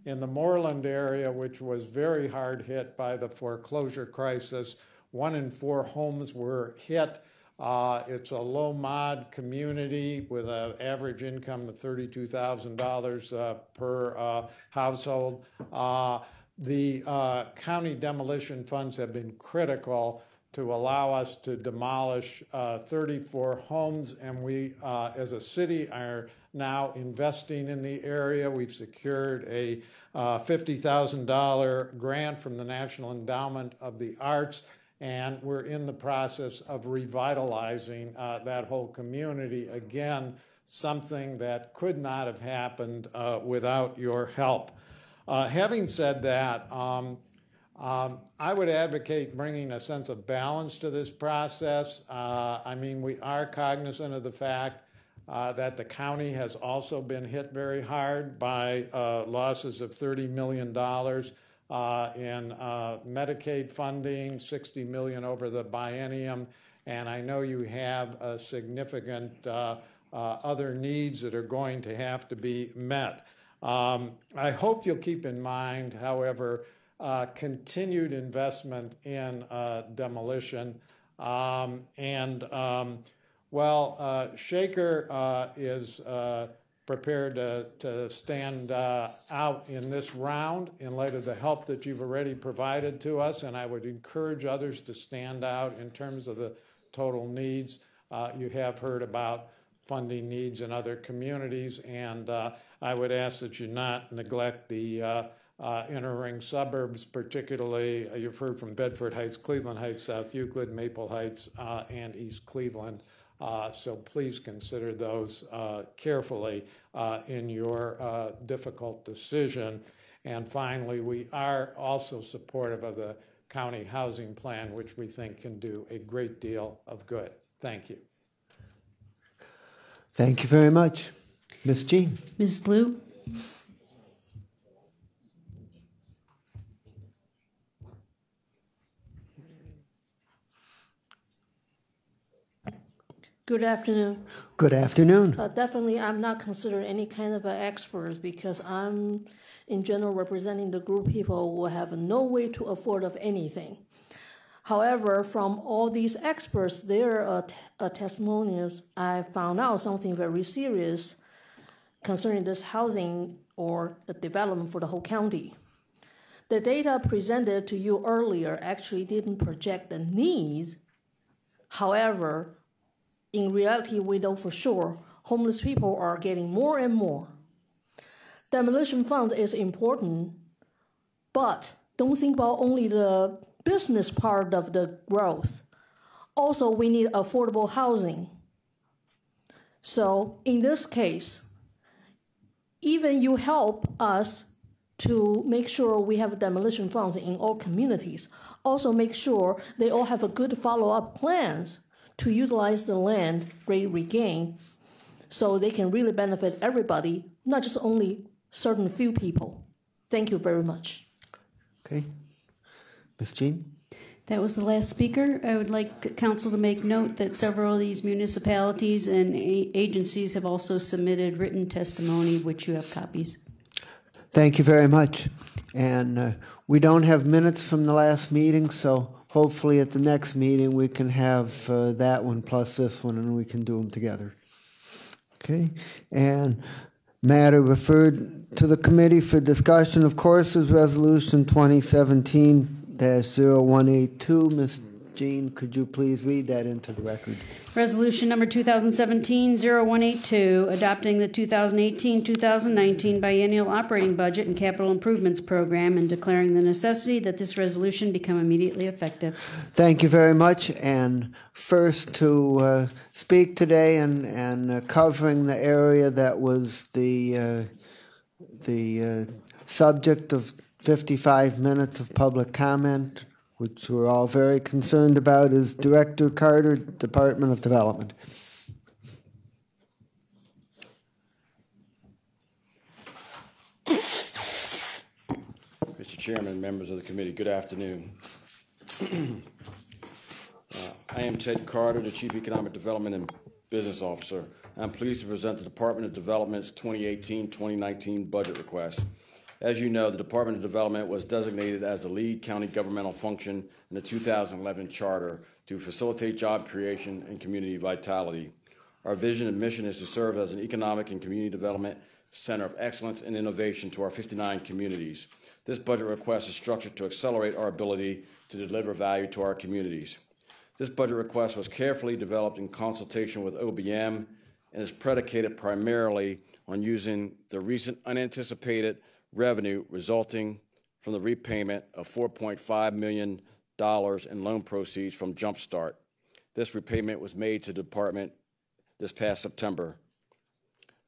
P: In the Moreland area, which was very hard hit by the foreclosure crisis, one in four homes were hit. Uh, it's a low mod community with an average income of $32,000 uh, per uh, household. Uh, the uh, county demolition funds have been critical to allow us to demolish uh, 34 homes, and we, as a city, are now investing in the area. We've secured a uh, $50,000 grant from the National Endowment of the Arts, and we're in the process of revitalizing uh, that whole community. Again, something that could not have happened uh, without your help. Uh, having said that, um, um, I would advocate bringing a sense of balance to this process. Uh, I mean, we are cognizant of the fact uh, that the county has also been hit very hard by uh, losses of $30 million uh, in uh, Medicaid funding, 60 million over the biennium, and I know you have significant uh, other needs that are going to have to be met. Um, I hope you'll keep in mind, however, uh, continued investment in uh, demolition. Um, and um, well, uh, Shaker uh, is uh, prepared to, to stand uh, out in this round in light of the help that you've already provided to us. And I would encourage others to stand out in terms of the total needs. you have heard about funding needs in other communities, and I would ask that you not neglect the uh, inner ring suburbs, particularly uh, you've heard from Bedford Heights, Cleveland Heights, South Euclid, Maple Heights, uh, and East Cleveland. Uh, so please consider those uh, carefully uh, in your difficult decision. And finally, we are also supportive of the county housing plan, which we think can do a great deal of good. Thank you.
A: Thank you very much. Ms. Jean.
B: Ms. Liu.
Q: Good afternoon.
A: Good afternoon.
Q: Uh, definitely, I'm not considered any kind of an expert because I'm, in general, representing the group people who have no way to afford of anything. However, from all these experts, their uh, uh, testimonials, I found out something very serious concerning this housing or the development for the whole county. The data presented to you earlier actually didn't project the needs. However, in reality, we know for sure homeless people are getting more and more. Demolition fund is important, but don't think about only the business part of the growth. Also, we need affordable housing. So, in this case, even you help us to make sure we have demolition funds in all communities. Also, make sure they all have a good follow-up plans to utilize the land great regain, so they can really benefit everybody, not just only certain few people. Thank you very much.
A: Okay. Ms. Jean?
B: That was the last speaker. I would like council to make note that several of these municipalities and a- agencies have also submitted written testimony, which you have copies.
A: Thank you very much. And uh, we don't have minutes from the last meeting, so hopefully at the next meeting we can have uh, that one plus this one and we can do them together. Okay? And matter referred to the committee for discussion, of course, is Resolution 2017 0182. Ms. Jean, could you please read that into the record?
B: Resolution number 2017-0182, adopting the 2018-2019 biennial operating budget and capital improvements program and declaring the necessity that this resolution become immediately effective.
A: Thank you very much. And first to uh, speak today and, and uh, covering the area that was the, uh, the uh, subject of 55 minutes of public comment, which we're all very concerned about, is Director Carter, Department of Development.
R: Mr. Chairman, members of the committee, good afternoon. Uh, I am Ted Carter, the Chief Economic Development and Business Officer. I'm pleased to present the Department of Development's 2018-2019 budget request. As you know, the Department of Development was designated as the lead county governmental function in the 2011 charter to facilitate job creation and community vitality. Our vision and mission is to serve as an economic and community development center of excellence and innovation to our 59 communities. This budget request is structured to accelerate our ability to deliver value to our communities. This budget request was carefully developed in consultation with OBM and is predicated primarily on using the recent unanticipated revenue resulting from the repayment of $4.5 million in loan proceeds from Jumpstart. This repayment was made to the department this past September.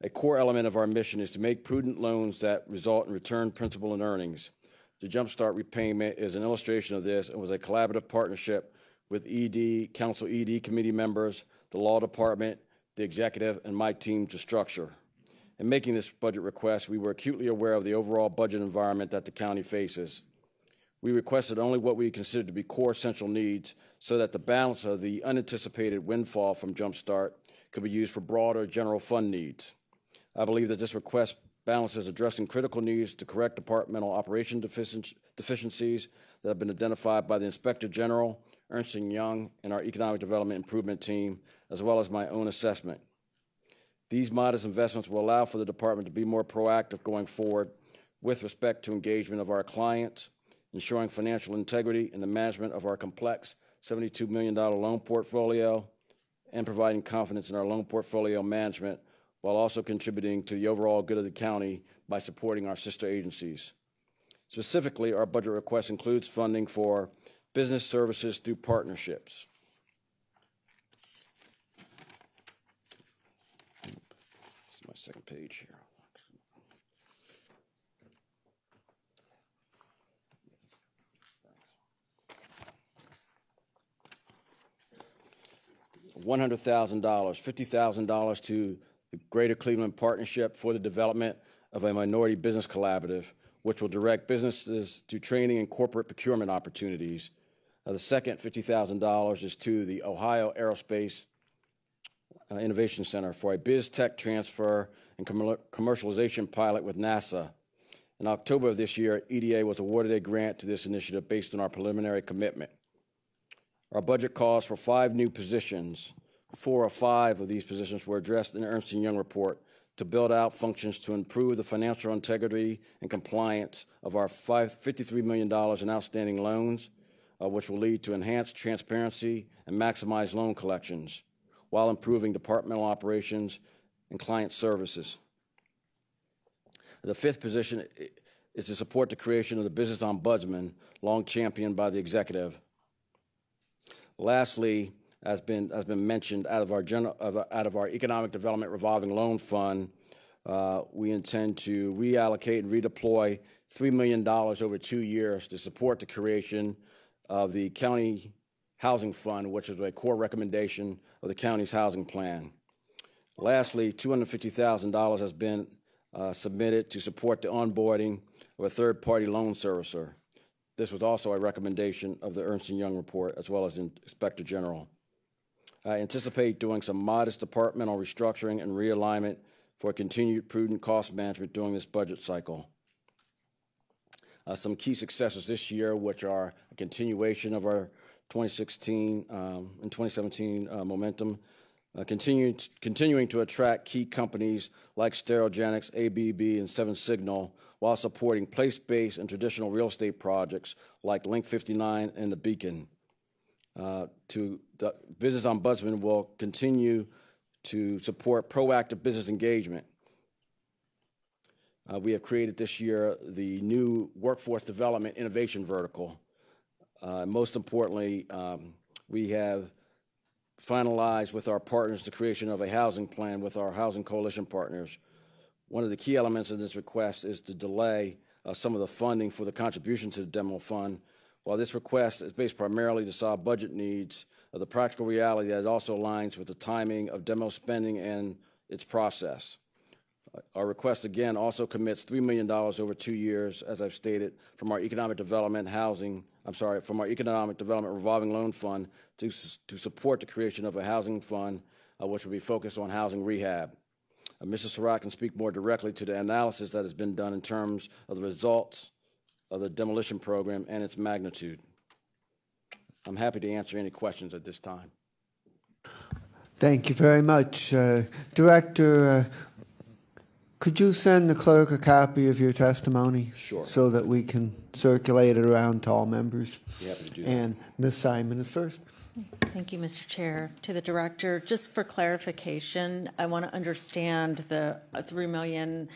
R: A core element of our mission is to make prudent loans that result in return principal and earnings. The Jumpstart repayment is an illustration of this and was a collaborative partnership with ED, Council ED committee members, the law department, the executive, and my team to structure. In making this budget request, we were acutely aware of the overall budget environment that the county faces. We requested only what we considered to be core essential needs so that the balance of the unanticipated windfall from Jumpstart could be used for broader general fund needs. I believe that this request balances addressing critical needs to correct departmental operation deficiencies that have been identified by the Inspector General, Ernst Young, and our Economic Development Improvement Team, as well as my own assessment. These modest investments will allow for the department to be more proactive going forward with respect to engagement of our clients, ensuring financial integrity in the management of our complex $72 million loan portfolio, and providing confidence in our loan portfolio management while also contributing to the overall good of the county by supporting our sister agencies. Specifically, our budget request includes funding for business services through partnerships. This is my second page here. $100,000, $50,000 to the Greater Cleveland Partnership for the Development of a Minority Business Collaborative, which will direct businesses to training and corporate procurement opportunities. Uh, the second $50,000 is to the Ohio Aerospace uh, Innovation Center for a biz tech transfer and com commercialization pilot with NASA. In October of this year, EDA was awarded a grant to this initiative based on our preliminary commitment. Our budget calls for five new positions. Four or five of these positions were addressed in the Ernst & Young report to build out functions to improve the financial integrity and compliance of our $53 million in outstanding loans, uh, which will lead to enhanced transparency and maximize loan collections while improving departmental operations and client services. The fifth position is to support the creation of the Business Ombudsman, long championed by the executive. Lastly, has been, has been mentioned, out of our general, out of our Economic Development Revolving Loan Fund, uh, we intend to reallocate and redeploy $3 million over two years to support the creation of the County Housing Fund, which is a core recommendation of the county's housing plan. Lastly, $250,000 has been uh, submitted to support the onboarding of a third-party loan servicer. This was also a recommendation of the Ernst & Young report, as well as Inspector General. I anticipate doing some modest departmental restructuring and realignment for continued prudent cost management during this budget cycle. Uh, some key successes this year, which are a continuation of our 2016 um, and 2017 uh, momentum, uh, continuing, continuing to attract key companies like Sterigenics, ABB, and Seven Signal, while supporting place-based and traditional real estate projects like Link 59 and the Beacon. Uh, to the business ombudsman will continue to support proactive business engagement. Uh, we have created this year the new workforce development innovation vertical. Uh, most importantly, um, we have finalized with our partners the creation of a housing plan with our housing coalition partners. One of the key elements of this request is to delay uh, some of the funding for the contribution to the demo fund. While this request is based primarily to solve budget needs, uh, the practical reality that it also aligns with the timing of demo spending and its process. Uh, Our request again also commits $3 million over two years, as I've stated, from our economic development housing, I'm sorry, from our economic development revolving loan fund to, to support the creation of a housing fund, uh, which will be focused on housing rehab. Uh, Mr. Surratt can speak more directly to the analysis that has been done in terms of the results of the demolition program and its magnitude. I'm happy to answer any questions at this time.
A: Thank you very much. Uh, Director, uh, could you send the clerk a copy of your testimony?
R: Sure.
A: So that we can circulate it around to all members?
R: Be happy to do that.
A: And Ms. Simon is first.
S: Thank you, Mr. Chair. To the Director, just for clarification, I want to understand the uh, $3 million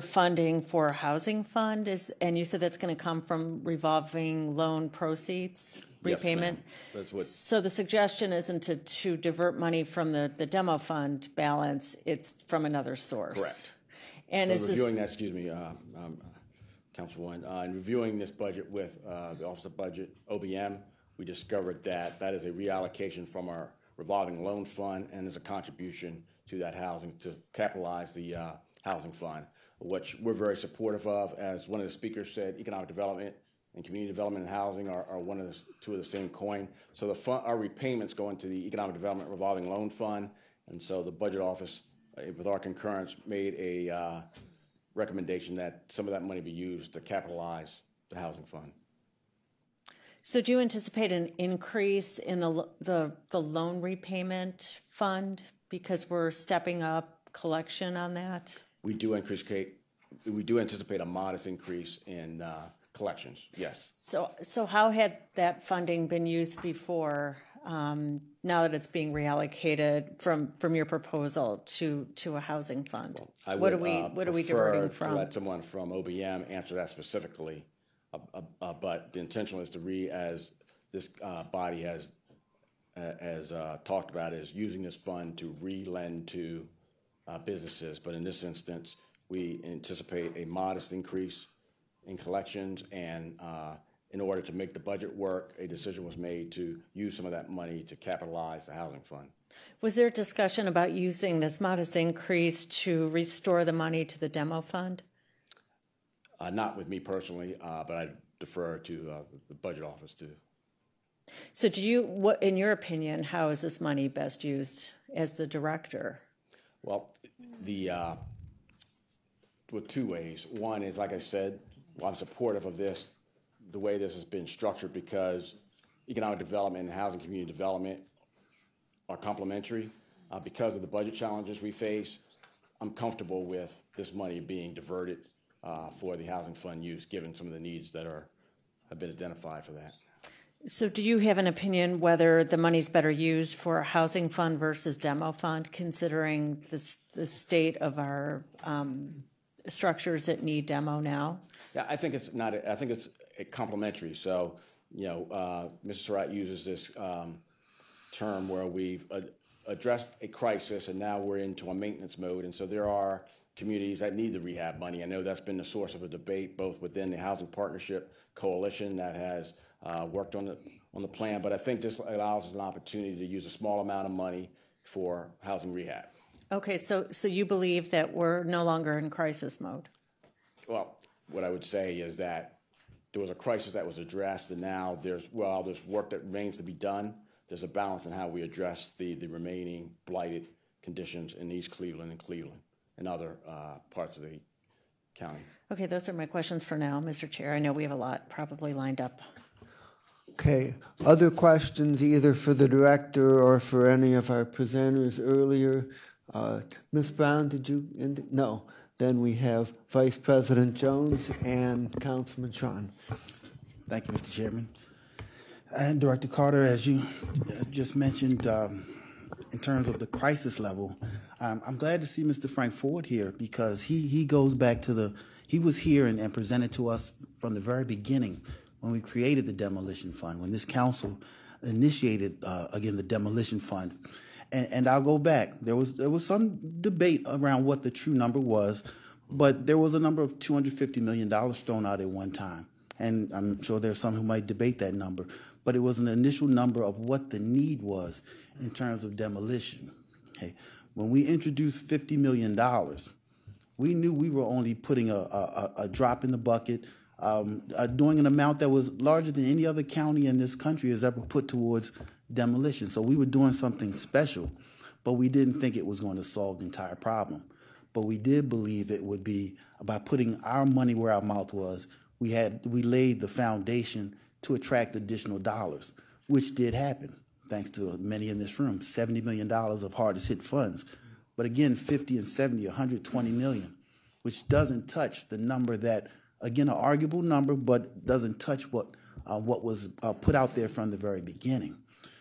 S: funding for a housing fund is, and you said that's going to come from revolving loan proceeds
R: Yes,
S: repayment?
R: That's what,
S: So the suggestion isn't to, to divert money from the, the demo fund balance, it's from another source?
R: correct.
S: And
R: So
S: is this?
R: reviewing that, excuse me, uh, um, Councilwoman, uh, in reviewing this budget with uh, the Office of Budget, OBM, we discovered that that is a reallocation from our revolving loan fund and is a contribution to that housing, to capitalize the uh, housing fund, which we're very supportive of. As one of the speakers said, economic development and community development and housing are, are one of the, two of the same coin. So the fund, our repayments go into the economic development revolving loan fund, and so the budget office, uh, with our concurrence, made a uh, recommendation that some of that money be used to capitalize the housing fund.
S: So do you anticipate an increase in the, the, the loan repayment fund because we're stepping up collection on that?
R: We do anticipate, we do anticipate a modest increase in uh, collections, yes.
S: So, so how had that funding been used before, um, now that it's being reallocated from, from your proposal to, to a housing fund?
R: I
S: What are
R: would,
S: we,
R: uh,
S: what are we
R: prefer
S: diverting
R: to
S: from?
R: Let someone from OBM answer that specifically, uh, uh, uh, but the intention is to re, as this uh, body has, uh, has uh, talked about, is using this fund to re-lend to uh, businesses. But in this instance, we anticipate a modest increase in collections, and uh, in order to make the budget work, a decision was made to use some of that money to capitalize the housing fund.
S: Was there discussion about using this modest increase to restore the money to the demo fund?
R: Uh, Not with me personally, uh, but I defer to uh, the budget office too.
S: So do you, what, in your opinion, how is this money best used as the director?
R: Well, the, uh, with two ways. One is, like I said, well, I'm supportive of this, the way this has been structured, because economic development and housing community development are complementary. Uh, because of the budget challenges we face, I'm comfortable with this money being diverted uh, for the housing fund use, given some of the needs that are have been identified for that.
S: So, do you have an opinion whether the money's better used for a housing fund versus demo fund, considering the, the state of our um, structures that need demo now?
R: Yeah, I think it's not. I think it's complementary. So, you know, uh, Mr. Surratt uses this um, term where we've addressed a crisis and now we're into a maintenance mode, and so there are communities that need the rehab money. I know that's been the source of a debate both within the Housing Partnership Coalition that has uh, worked on the on the plan, but I think this allows us an opportunity to use a small amount of money for housing rehab.
S: Okay, so so you believe that we're no longer in crisis mode?
R: Well, what I would say is that there was a crisis that was addressed, and now there's well, there's work that remains to be done. There's a balance in how we address the the remaining blighted conditions in East Cleveland and Cleveland and other uh, parts of the county.
S: Okay, those are my questions for now, Mr. Chair. I know we have a lot probably lined up.
A: Okay, other questions either for the director or for any of our presenters earlier? Uh, Ms. Brown, did you? End no. Then we have Vice President Jones and Councilman Schron.
T: Thank you, Mr. Chairman. And Director Carter, as you just mentioned, um, in terms of the crisis level, um, I'm glad to see Mr. Frank Ford here because he, he goes back to the, he was here and, and presented to us from the very beginning when we created the demolition fund, when this council initiated, uh, again, the demolition fund. And, and I'll go back. There was there was some debate around what the true number was, but there was a number of two hundred fifty million dollars thrown out at one time, and I'm sure there's some who might debate that number. But it was an initial number of what the need was in terms of demolition. Okay, when we introduced fifty million dollars, we knew we were only putting a, a, a drop in the bucket um, uh, doing an amount that was larger than any other county in this country has ever put towards demolition. So we were doing something special, but we didn't think it was going to solve the entire problem. But we did believe it would be by putting our money where our mouth was. We had we laid the foundation to attract additional dollars, which did happen thanks to many in this room. Seventy million dollars of hardest hit funds, but again, fifty and 70, 120 million, which doesn't touch the number that Again, an arguable number, but doesn't touch what uh, what was uh, put out there from the very beginning.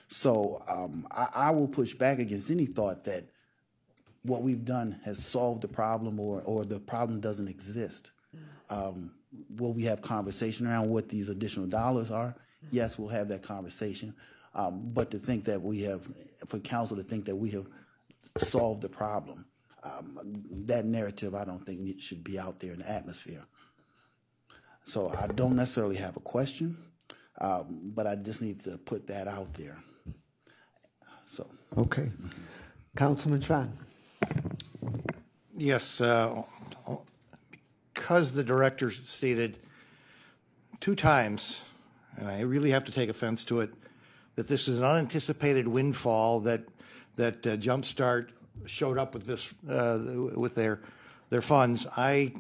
T: So um, I, I, will push back against any thought that what we've done has solved the problem or or the problem doesn't exist. Um, will we have conversation around what these additional dollars are? Yes, we'll have that conversation. Um, but to think that we have, for council to think that we have solved the problem, um, that narrative I don't think it should be out there in the atmosphere. So I don't necessarily have a question, um, but I just need to put that out there. So.
A: Okay. Councilman Schron.
O: Yes, uh, because the director stated two times, and I really have to take offense to it, that this is an unanticipated windfall that that uh, Jumpstart showed up with this uh, with their their funds. I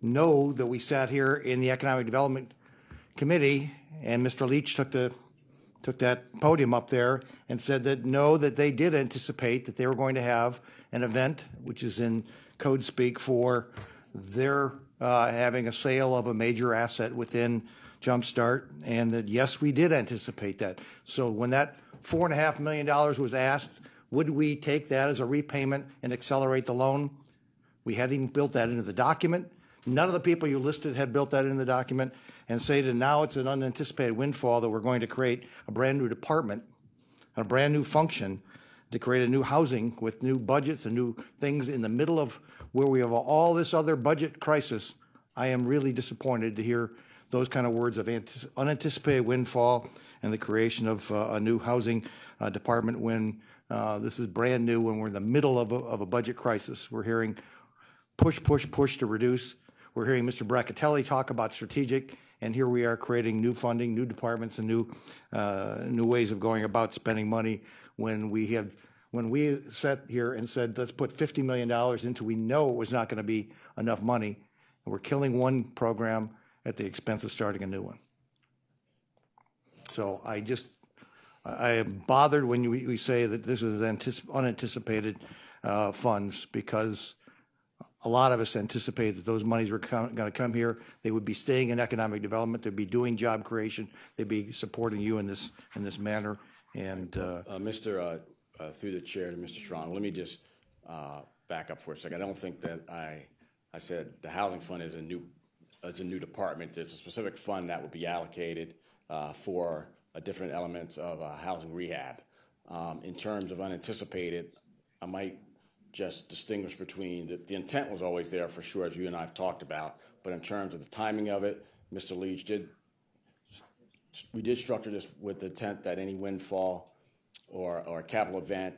O: know that we sat here in the Economic Development Committee and Mr. Leach took the took that podium up there and said that no, that they did anticipate that they were going to have an event, which is in code speak for their uh, having a sale of a major asset within Jumpstart, and that yes, we did anticipate that. So when that four and a half million dollars was asked, would we take that as a repayment and accelerate the loan? We hadn't even built that into the document. None of the people you listed had built that in the document and say that now it's an unanticipated windfall that we're going to create a brand new department, a brand new function to create a new housing with new budgets and new things in the middle of where we have all this other budget crisis. I am really disappointed to hear those kind of words of unanticipated windfall and the creation of uh, a new housing uh, department when uh, this is brand new when we're in the middle of a, of a budget crisis. We're hearing push, push, push to reduce. We're hearing Mr. Brancatelli talk about strategic, and here we are creating new funding, new departments, and new uh, new ways of going about spending money. When we have when we sat here and said let's put fifty million dollars into, we know it was not going to be enough money, and we're killing one program at the expense of starting a new one. So I just, I am bothered when we, say that this is antici- unanticipated uh, funds because a lot of us anticipated that those monies were going to come here. They would be staying in economic development. They'd be doing job creation. They'd be supporting you in this in this manner. And uh,
R: Uh, Mr., uh, uh, through the chair to Mr. Schron, let me just uh, back up for a second. I don't think that I, I said the housing fund is a new, is a new department. There's a specific fund that will be allocated uh, for different elements of housing rehab. Um, In terms of unanticipated, I might just distinguish between, the, the intent was always there for sure, as you and I have talked about, but in terms of the timing of it, Mr. Leach did, we did structure this with the intent that any windfall or, or capital event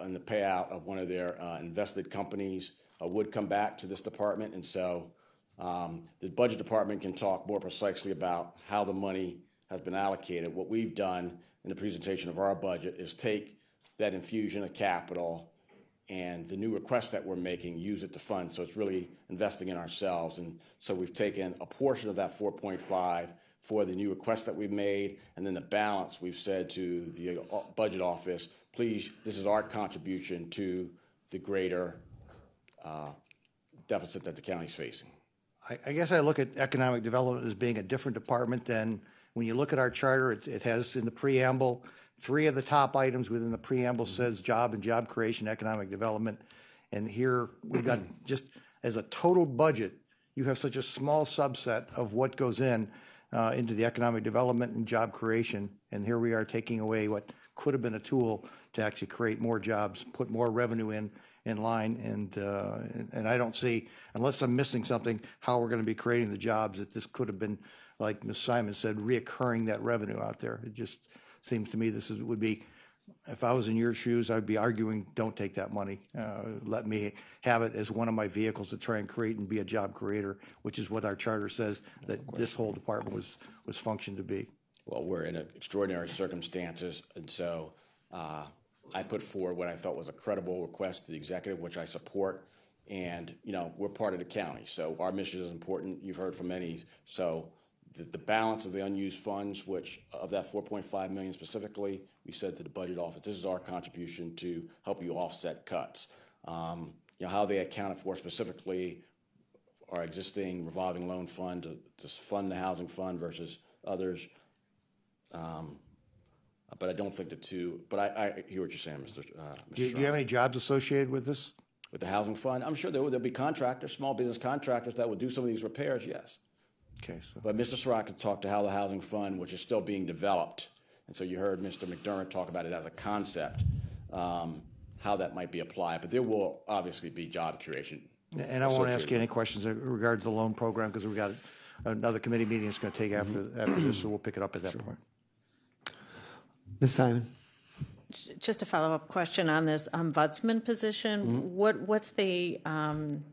R: and the payout of one of their uh, invested companies uh, would come back to this department. And so um, the budget department can talk more precisely about how the money has been allocated. What we've done in the presentation of our budget is take that infusion of capital and the new requests that we're making, use it to fund. So it's really investing in ourselves. And so we've taken a portion of that 4.5 for the new requests that we've made, and then the balance we've said to the uh, budget office, please, this is our contribution to the greater uh, deficit that the county's facing.
O: I, I guess I look at economic development as being a different department than, when you look at our charter, it, it has in the preamble, three of the top items within the preamble says job and job creation, economic development. And here, we've got just, as a total budget, you have such a small subset of what goes in, uh, into the economic development and job creation. And here we are taking away what could have been a tool to actually create more jobs, put more revenue in, in line. And, uh, and- and I don't see, unless I'm missing something, how we're going to be creating the jobs that this could have been, like Ms. Simon said, reoccurring that revenue out there. It just seems to me this is, would be, if I was in your shoes, I'd be arguing, don't take that money. Uh, Let me have it as one of my vehicles to try and create and be a job creator, which is what our charter says that this whole department was, was functioned to be.
R: Well, we're in extraordinary circumstances, and so uh, I put forward what I thought was a credible request to the executive, which I support. And, you know, we're part of the county, so our mission is important. You've heard from many. So the, the balance of the unused funds, which of that 4.5 million specifically, we said to the budget office, this is our contribution to help you offset cuts. Um, you know, how they accounted for specifically our existing revolving loan fund to, to fund the housing fund versus others. Um, but I don't think the two, but I, I hear what you're saying, Mr. Uh, Mr.
O: Do you, do you have any jobs associated with this?
R: With the housing fund, I'm sure there will, there'll be contractors, small business contractors that will do some of these repairs, yes.
O: Okay, so.
R: But Mr. Soroka talked to how the housing fund, which is still being developed, and so you heard Mr. McDermott talk about it as a concept, um, how that might be applied. But there will obviously be job creation.
O: And I won't ask you any questions in regards to the loan program because we've got another committee meeting it's going to take after, after this, so we'll pick it up at that point.
A: Ms. Simon?
S: Just a follow-up question on this ombudsman position. What, what's the, um,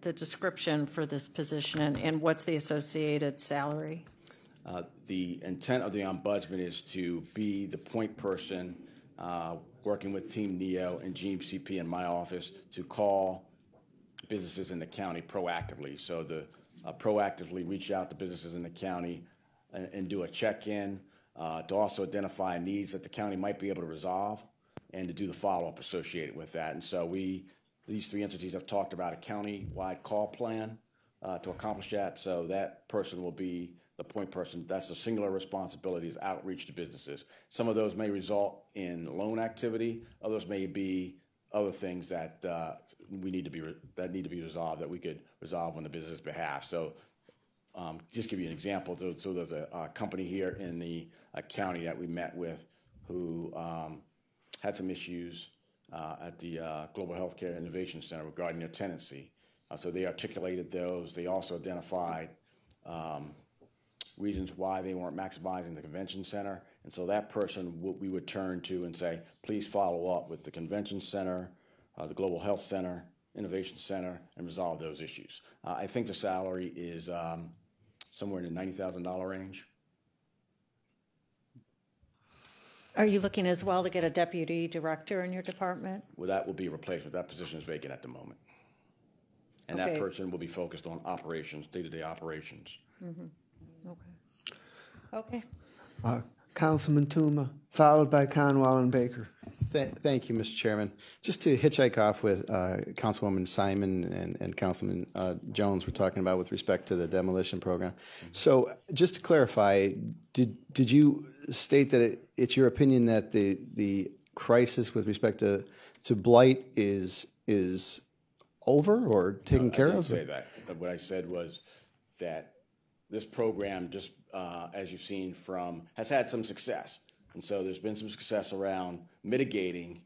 S: the description for this position and, and what's the associated salary?
R: Uh, The intent of the ombudsman is to be the point person, uh, working with Team NEO and GCP in my office to call businesses in the county proactively. So the, uh, proactively reach out to businesses in the county and, and do a check-in, uh, to also identify needs that the county might be able to resolve and to do the follow-up associated with that. And so we, these three entities have talked about a county-wide call plan uh, to accomplish that. So that person will be the point person. That's the singular responsibility is outreach to businesses. Some of those may result in loan activity. Others may be other things that uh, we need to be that need to be resolved that we could resolve on the business behalf. So um, just give you an example. So, so there's a, a company here in the uh, county that we met with who um, had some issues at the uh, Global Healthcare Innovation Center regarding their tenancy. Uh, so they articulated those. They also identified um, reasons why they weren't maximizing the convention center. And so that person we would turn to and say, please follow up with the convention center, uh, the Global Health Center, Innovation Center, and resolve those issues. Uh, I think the salary is um, somewhere in the $90,000 range.
S: Are you looking as well to get a deputy director in your department?
R: Well, that will be a replacement. That position is vacant at the moment. And that
S: Okay.
R: person will be focused on operations, day-to-day operations.
S: Mhm. Okay. Okay.
A: Councilman Tuma, followed by Conwell and Baker.
U: Th- Thank you, Mr. Chairman. Just to hitchhike off with uh, Councilwoman Simon and, and Councilman uh, Jones were talking about with respect to the demolition program. So just to clarify, did, did you state that it, it's your opinion that the, the crisis with respect to, to blight is, is over or taken
R: No,
U: care
R: I didn't
U: of?
R: say that. What I said was that this program, just uh, as you've seen from, has had some success. And so there's been some success around mitigating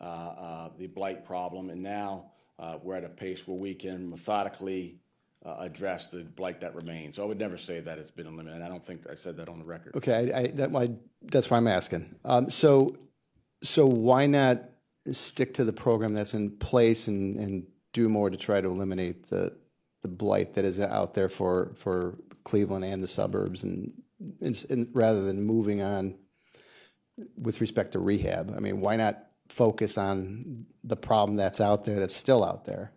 R: uh, uh, the blight problem. And now uh, we're at a pace where we can methodically uh, address the blight that remains. So I would never say that it's been eliminated. I don't think I said that on the record.
U: Okay, I, I, that, that's why I'm asking. Um, so, so why not stick to the program that's in place and, and do more to try to eliminate the, the blight that is out there for, for Cleveland and the suburbs and, and, and rather than moving on with respect to rehab? I mean, why not focus on the problem that's out there, that's still out there?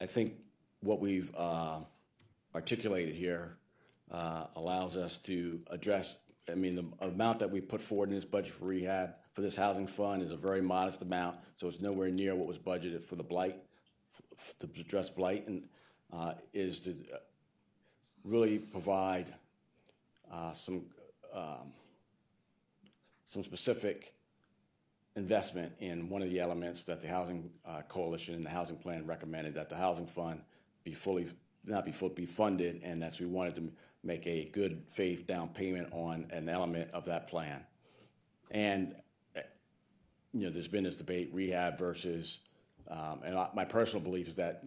R: I think what we've uh, articulated here uh, allows us to address, I mean, the amount that we put forward in this budget for rehab for this housing fund is a very modest amount, so it's nowhere near what was budgeted for the blight, to address blight, and uh, is to uh, really provide uh, some um, some specific investment in one of the elements that the Housing uh, Coalition and the Housing Plan recommended, that the Housing Fund be fully, not be fully be funded, and that's, we wanted to make a good faith down payment on an element of that plan. And, eh, you know, there's been this debate, rehab versus, um, and I- my personal belief is that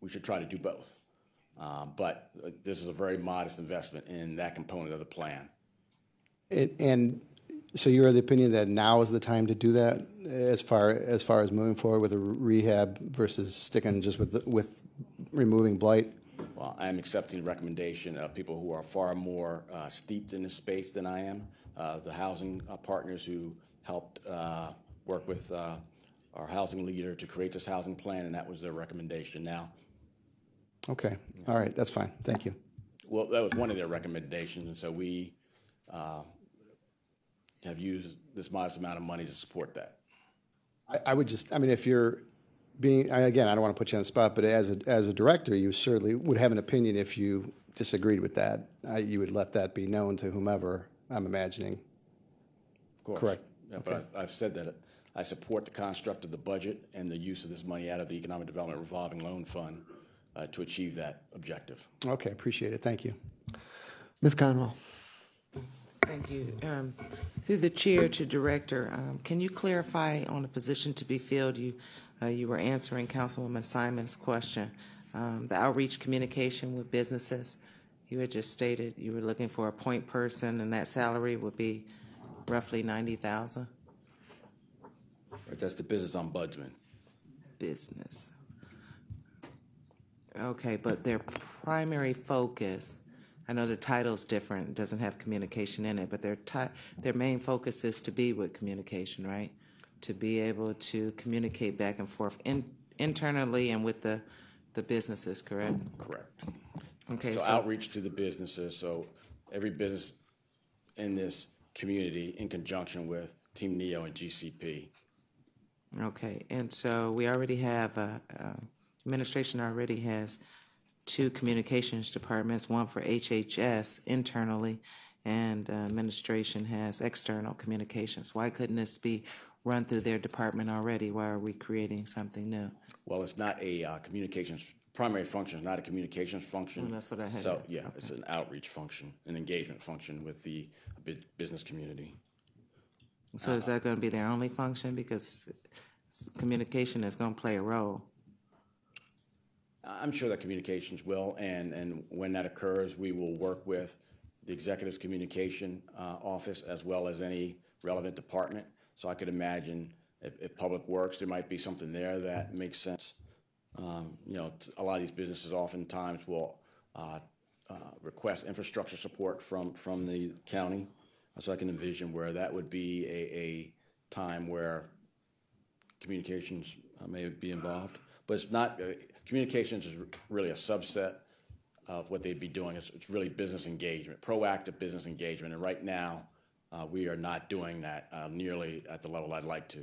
R: we should try to do both. Um, But uh, this is a very modest investment in that component of the plan.
U: It, and so you're of the opinion that now is the time to do that as far, as far as moving forward with a rehab versus sticking just with, the- with removing blight?
R: Well, I'm accepting the recommendation of people who are far more uh, steeped in this space than I am. Uh, The housing uh, partners who helped uh, work with uh, our housing leader to create this housing plan, and that was their recommendation. Now,
U: Okay, all right, that's fine, thank you.
R: well, that was one of their recommendations, and so we uh, have used this modest amount of money to support that.
U: I, I would just, I mean, if you're being, again, I don't want to put you on the spot, but as a, as a director, you certainly would have an opinion if you disagreed with that. I- You would let that be known to whomever, I'm imagining.
R: Of course.
U: Correct.
R: Yeah, but I- I've said that I support the construct of the budget and the use of this money out of the Economic Development Revolving Loan Fund uh, to achieve that objective.
U: Okay, appreciate it, thank you.
A: Ms. Conwell.
V: Thank you. Um, Through the chair to director, um, can you clarify on the position to be filled? You, uh, you were answering Councilwoman Simon's question. Um, The outreach communication with businesses, you had just stated you were looking for a point person and that salary would be roughly ninety thousand?
R: Right, That's the business ombudsman.
V: Business. Okay, but their primary focus, I know the title's different, doesn't have communication in it, but their ti- their main focus is to be with communication, right? To be able to communicate back and forth in, internally and with the, the businesses, correct?
R: Correct.
V: Okay,
R: So
V: so,
R: outreach to the businesses, so every business in this community in conjunction with Team Neo and GCP.
V: Okay, and so we already have, uh, uh, administration already has two communications departments, one for HHS internally, and uh, administration has external communications. Why couldn't this be run through their department already? Why are we creating something new?
R: Well, it's not a uh, communications, primary function is not a communications function.
V: Well, that's what I had
R: So,
V: asked,
R: yeah, it's an outreach function, an engagement function with the business community.
V: So is that going to be their only function? Because s- communication is going to play a role.
R: I'm sure that communications will, and, and when that occurs, we will work with the Executive's Communication uh, Office as well as any relevant department. So I could imagine if, if Public Works, there might be something there that makes sense. Um, You know, t- a lot of these businesses oftentimes will uh, uh, request infrastructure support from, from the county. So I can envision where that would be a, a time where communications uh, may be involved. But it's not, uh, communications is really a subset of what they'd be doing. It's, it's really business engagement, proactive business engagement. And right now, uh, we are not doing that uh, nearly at the level I'd like to.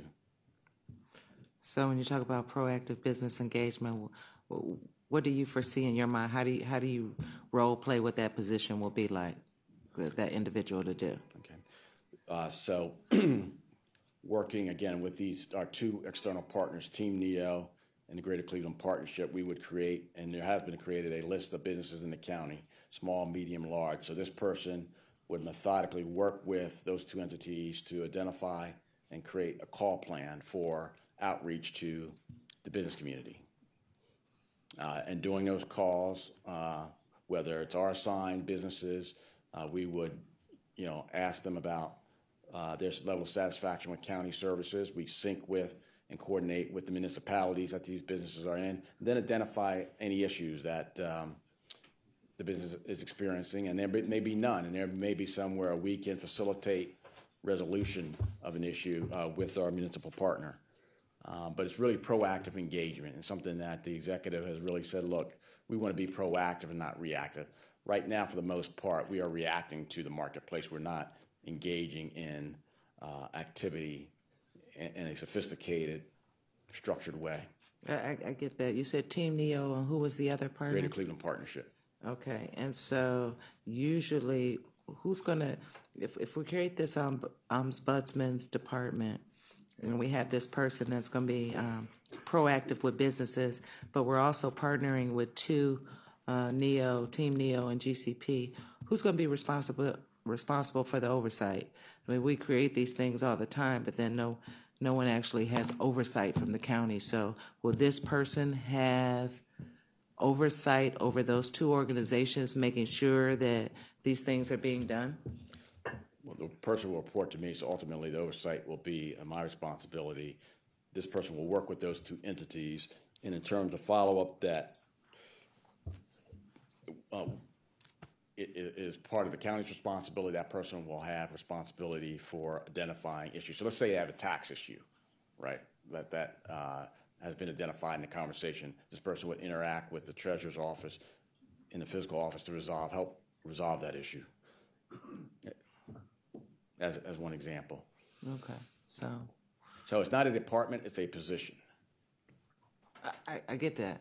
V: So when you talk about proactive business engagement, what do you foresee in your mind? How do you, how do you role play what that position will be like, that individual to do?
R: Uh, so working again with these our two external partners, Team Neo and the Greater Cleveland Partnership, we would create, and there has been created, a list of businesses in the county, small, medium, large. So this person would methodically work with those two entities to identify and create a call plan for outreach to the business community. Uh, and doing those calls, uh, whether it's our assigned businesses, uh, we would, you know, ask them about uh, their level of satisfaction with county services. We sync with and coordinate with the municipalities that these businesses are in, then identify any issues that um, the business is experiencing, and there may be none, and there may be some where we can facilitate resolution of an issue uh, with our municipal partner. Uh, but it's really proactive engagement and something that the executive has really said, look, we want to be proactive and not reactive. Right now, for the most part, we are reacting to the marketplace. We're not engaging in uh, activity in, in, a sophisticated, structured way.
V: I, I, get that. You said Team Neo, and who was the other partner?
R: Greater Cleveland Partnership.
V: Okay, and so usually, who's going to, if, if we create this um, ombudsman's department, and we have this person that's going to be um, proactive with businesses, but we're also partnering with two uh, Neo, Team Neo, and GCP. Who's going to be responsible responsible for the oversight? I mean, we create these things all the time, but then no no one actually has oversight from the county. So, will this person have oversight over those two organizations, making sure that these things are being done?
R: Well, the person will report to me, so ultimately the oversight will be my responsibility. This person will work with those two entities, and in terms of follow-up that uh, it is part of the county's responsibility. That person will have responsibility for identifying issues. So let's say you have a tax issue, right? That that uh, has been identified in the conversation. This person would interact with the treasurer's office in the fiscal office to resolve, help resolve that issue. As, as one example.
V: Okay, so.
R: So it's not a department, it's a position.
V: I, I get that.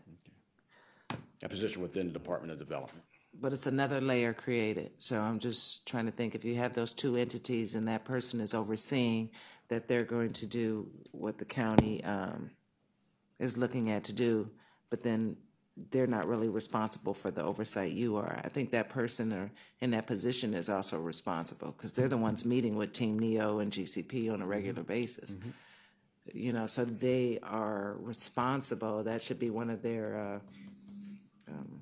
R: Okay. A position within the Department of Development.
V: But it's another layer created. So I'm just trying to think if you have those two entities and that person is overseeing that they're going to do what the county um, is looking at to do, but then they're not really responsible for the oversight you are. I think that person or in that position is also responsible because they're the ones meeting with Team Neo and GCP on a regular mm-hmm. basis. Mm-hmm. You know, so they are responsible. That should be one of their uh, um,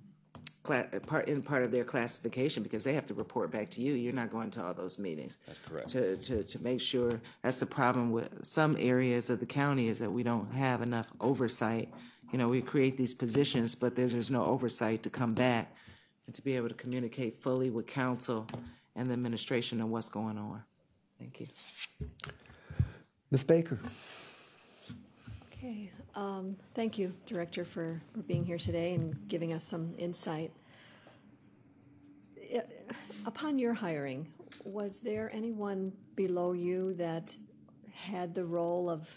V: part in part of their classification because they have to report back to you. You're not going to all those meetings.
R: That's correct.
V: To to to make sure that's the problem with some areas of the county is that we don't have enough oversight. You know, we create these positions, but there's there's no oversight to come back and to be able to communicate fully with council and the administration on what's going on. Thank you.
A: Ms. Baker.
W: Um, thank you, Director, for, for being here today and giving us some insight. Upon your hiring, was there anyone below you that had the role of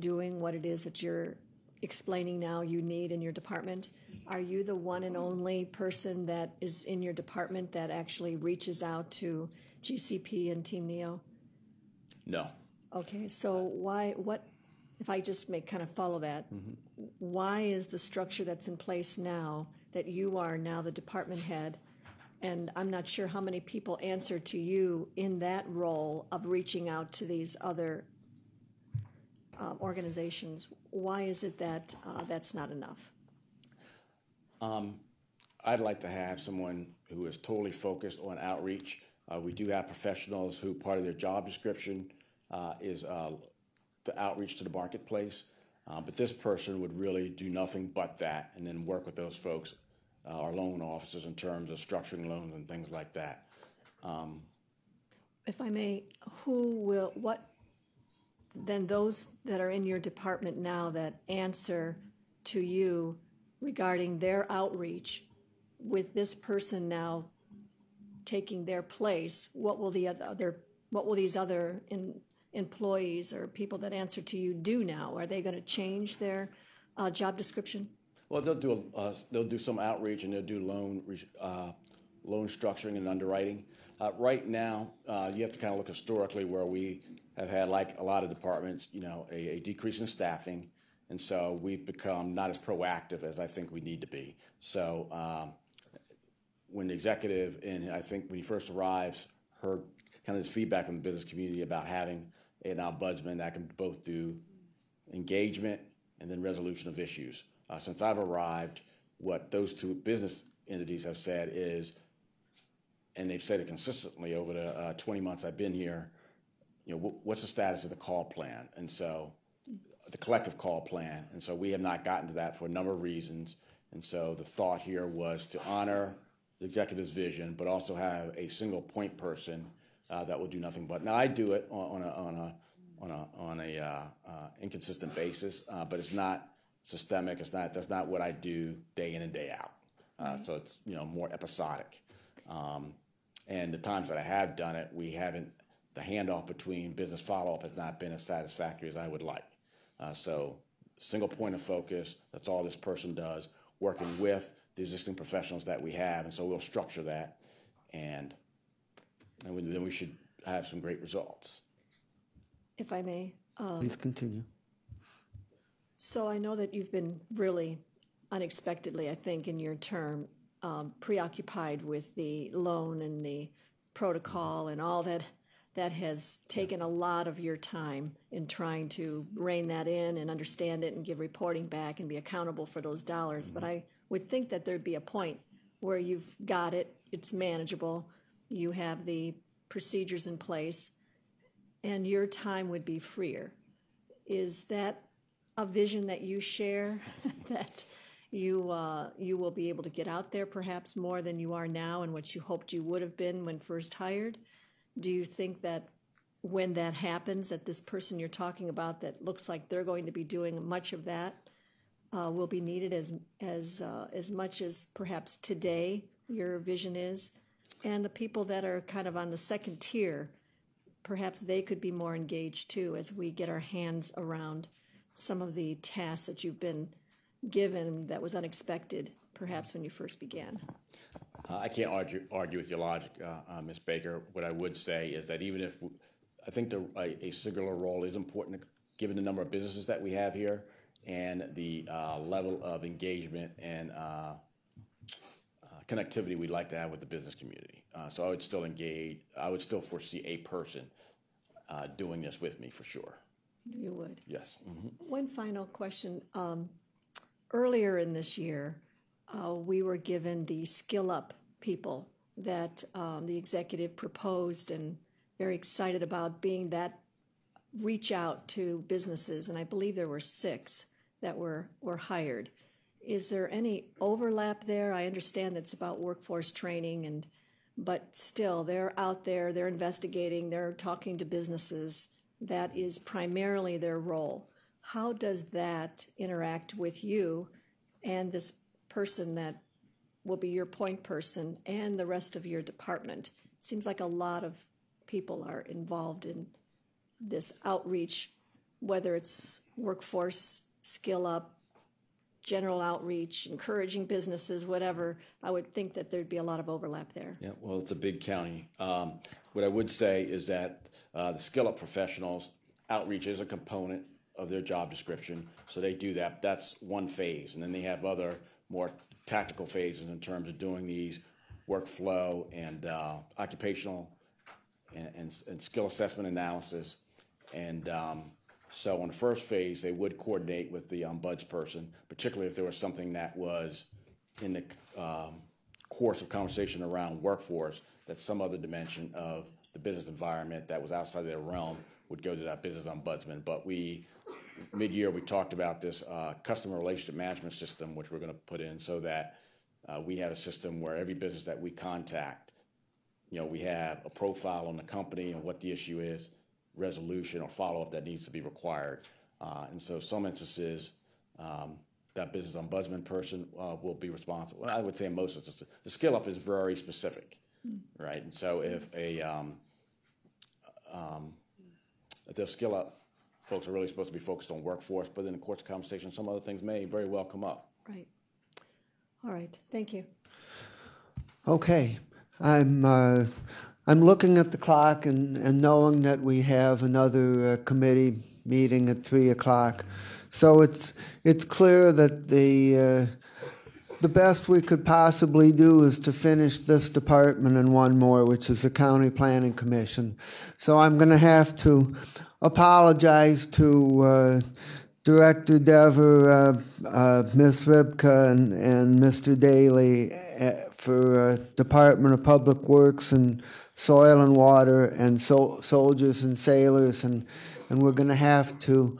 W: doing what it is that you're explaining now you need in your department? Are you the one and only person that is in your department that actually reaches out to GCP and Team Neo?
R: No.
W: Okay, so why what if I just make kind of follow that, mm-hmm. why is the structure that's in place now that you are now the department head? And I'm not sure how many people answer to you in that role of reaching out to these other uh, organizations. Why is it that uh, that's not enough?
R: Um, I'd like to have someone who is totally focused on outreach. Uh, we do have professionals who part of their job description uh, is uh, the outreach to the marketplace. Uh, but this person would really do nothing but that and then work with those folks, uh, our loan officers, in terms of structuring loans and things like that. Um,
W: if I may, who will, what, then those that are in your department now that answer to you regarding their outreach, with this person now taking their place, what will the other, what will these other in, employees or people that answer to you do now? Are they going to change their uh, job description?
R: Well, they'll do a, uh, they'll do some outreach and they'll do loan uh, loan structuring and underwriting. Uh, right now, uh, you have to kind of look historically where we have had, like a lot of departments, you know, a, a decrease in staffing, and so we've become not as proactive as I think we need to be. So um, when the executive, and I think when he first arrives, heard kind of this feedback from the business community about having an ombudsman that can both do engagement and then resolution of issues. Uh, since I've arrived, what those two business entities have said is, and they've said it consistently over the uh, 20 months I've been here, you know, what's the status of the call plan? And so the collective call plan. And so we have not gotten to that for a number of reasons. And so the thought here was to honor the executive's vision, but also have a single point person uh, that will do nothing but. Now I do it on, on a on a on a on a uh, uh, inconsistent basis, uh, but it's not systemic. It's not that's not what I do day in and day out. Uh, so it's you know more episodic. Um, and the times that I have done it, we haven't the handoff between business follow up has not been as satisfactory as I would like. Uh, so single point of focus. That's all this person does. Working with the existing professionals that we have, and so we'll structure that, and and we, then we should have some great results.
W: If I may. Um,
A: Please continue.
W: So I know that you've been really unexpectedly, I think, in your term, um, preoccupied with the loan and the protocol and all that that has taken a lot of your time in trying to rein that in and understand it and give reporting back and be accountable for those dollars. Mm-hmm. But I would think that there'd be a point where you've got it, it's manageable, you have the procedures in place, and your time would be freer. Is that a vision that you share that you uh, you will be able to get out there perhaps more than you are now and what you hoped you would have been when first hired? Do you think that when that happens, that this person you're talking about that looks like they're going to be doing much of that uh, will be needed as as uh, as much as perhaps today your vision is, and the people that are kind of on the second tier, perhaps they could be more engaged too as we get our hands around some of the tasks that you've been given that was unexpected, perhaps when you first began.
R: Uh, I can't argue, argue with your logic, uh, uh, Ms. Baker. What I would say is that even if I think the, a, a, singular role is important, given the number of businesses that we have here and the uh, level of engagement and uh, connectivity we'd like to have with the business community. so I would still engage. I would still foresee a person doing this with me for sure.
W: You would.
R: Yes. Mm-hmm.
W: One final question. Um, earlier in this year, uh, we were given the Skill Up people that um, the executive proposed and very excited about being that reach out to businesses. And I believe there were six that were, were hired. Is there any overlap there? I understand that's about workforce training and but still they're out there, they're investigating, they're talking to businesses. That is primarily their role. How does that interact with you and this person that will be your point person and the rest of your department. It seems like a lot of people are involved in this outreach, whether it's workforce skill up, general outreach, encouraging businesses, whatever. I would think that there'd be a lot of overlap there.
R: Yeah, well, it's a big county. Um, what I would say is that uh, the skill up professionals outreach is a component of their job description, so they do that. That's one phase, and then they have other more tactical phases in terms of doing these workflow and uh, occupational and, and, and, skill assessment analysis. And um, so on the first phase, they would coordinate with the ombuds person, particularly if there was something that was in the um, course of conversation around workforce, that some other dimension of the business environment that was outside their realm would go to that business ombudsman. But we mid-year, we talked about this uh, customer relationship management system, which we're going to put in so that uh, we have a system where every business that we contact, you know, we have a profile on the company and what the issue is, resolution or follow-up that needs to be required. Uh, and so some instances, um, that business ombudsman person uh, will be responsible. I would say in most instances, the skill up is very specific, right? And so if a um, um, if the skill up folks are really supposed to be focused on workforce, but in the course of conversation, some other things may very well come up.
W: Right. All right, thank you.
A: Okay, I'm, uh, I'm looking at the clock and, and knowing that we have another uh, committee meeting at three o'clock. So it's, it's clear that the, uh, the best we could possibly do is to finish this department and one more, which is the County Planning Commission. So I'm gonna have to apologize to, uh, Director Dever, uh, uh, Ms. Ribka, and, and Mr. Daly uh, for uh, Department of Public Works and Soil and Water and so, soldiers and sailors, and, and we're going to have to